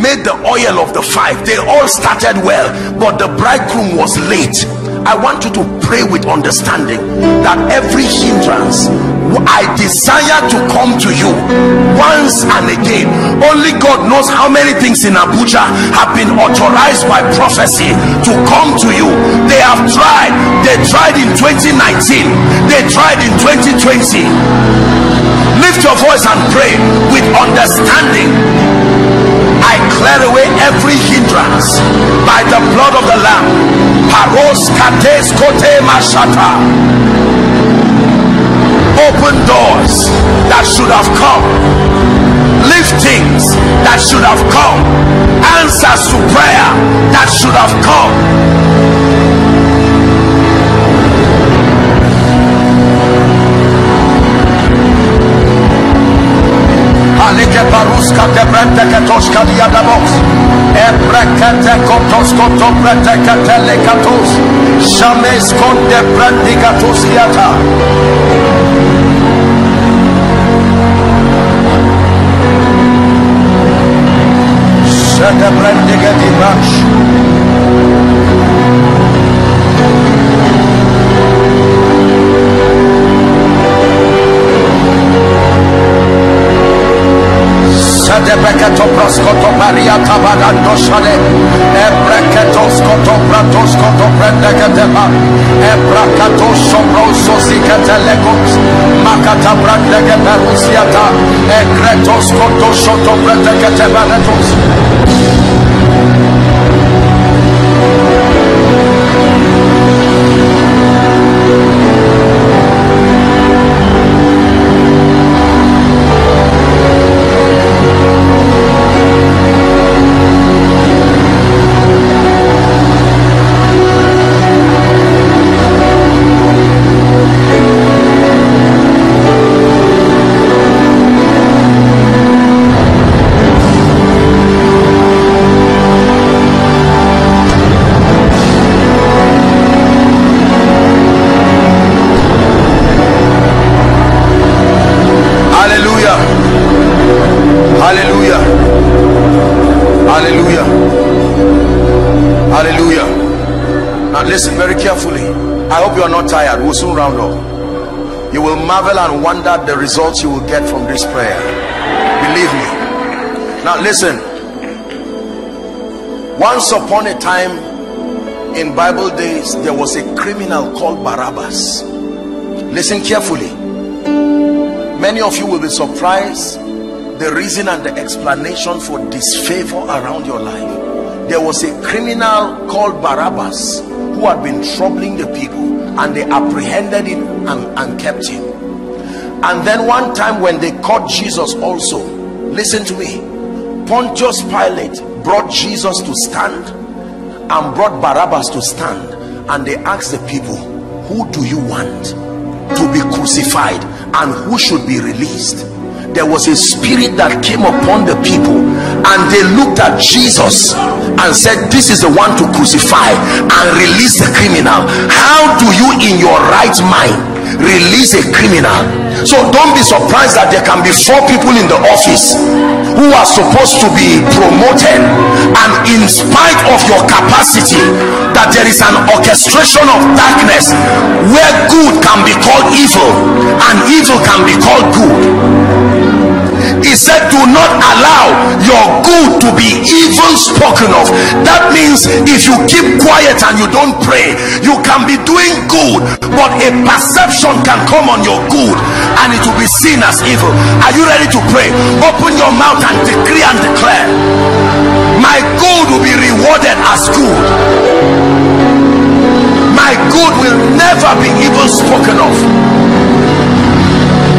made the oil of the five. They all started well but the bridegroom was late i want you to pray with understanding that every hindrance i desire to come to you once and again. Only god knows how many things in abuja have been authorized by prophecy to come to you. They have tried. They tried in 2019 they tried in 2020 lift your voice and pray with understanding I clear away every hindrance by the blood of the Lamb. Paros kates kote mashata. Open doors that should have come. Liftings that should have come. Answers to prayer that should have come. Paruska te brente ke toska dia da box. E brekete kotos koto brente ke tele katos shames konde brente katos yata Shede brente ke dimash Sedebeketo proskoto Maria tabagando shale Ebreketo skoto prato skoto prendeketeba Ebrakato sombroso zikete legos Makata brandeke perusiata Ekreto skoto shoto prendeketeba letos the results you will get from this prayer. Believe me. Now listen. Once upon a time in Bible days, there was a criminal called Barabbas. Listen carefully. Many of you will be surprised the reason and the explanation for disfavor around your life. There was a criminal called Barabbas who had been troubling the people and they apprehended him and, and kept him. And then one time when they caught Jesus also, listen to me, Pontius Pilate brought Jesus to stand and brought Barabbas to stand. And they asked the people who do you want to be crucified and who should be released? There was a spirit that came upon the people and they looked at Jesus and said this is the one to crucify and release the criminal. How do you in your right mind release a criminal. So don't be surprised that there can be four people in the office who are supposed to be promoted and in spite of your capacity that there is an orchestration of darkness where good can be called evil and evil can be called good he said do not allow your good to be even spoken of. That means if you keep quiet and you don't pray you can be doing good but a perception can come on your good and it will be seen as evil. Are you ready to pray? Open your mouth and decree and declare my good will be rewarded as good. My good will never be evil spoken of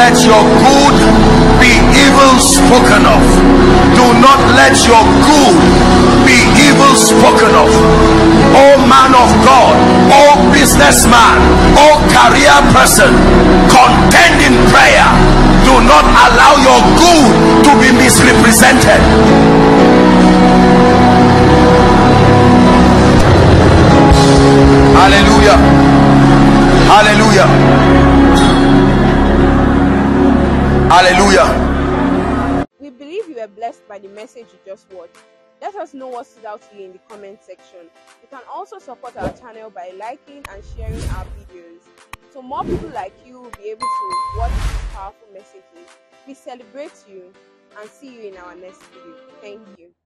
let your good be evil spoken of. Do not let your good be evil spoken of. Oh man of God, oh businessman, oh career person, contend in prayer. Do not allow your good to be misrepresented. Hallelujah. We believe you were blessed by the message you just watched. Let us know what stood out to you in the comment section. You can also support our channel by liking and sharing our videos. So more people like you will be able to watch these powerful messages. We celebrate you and see you in our next video. Thank you.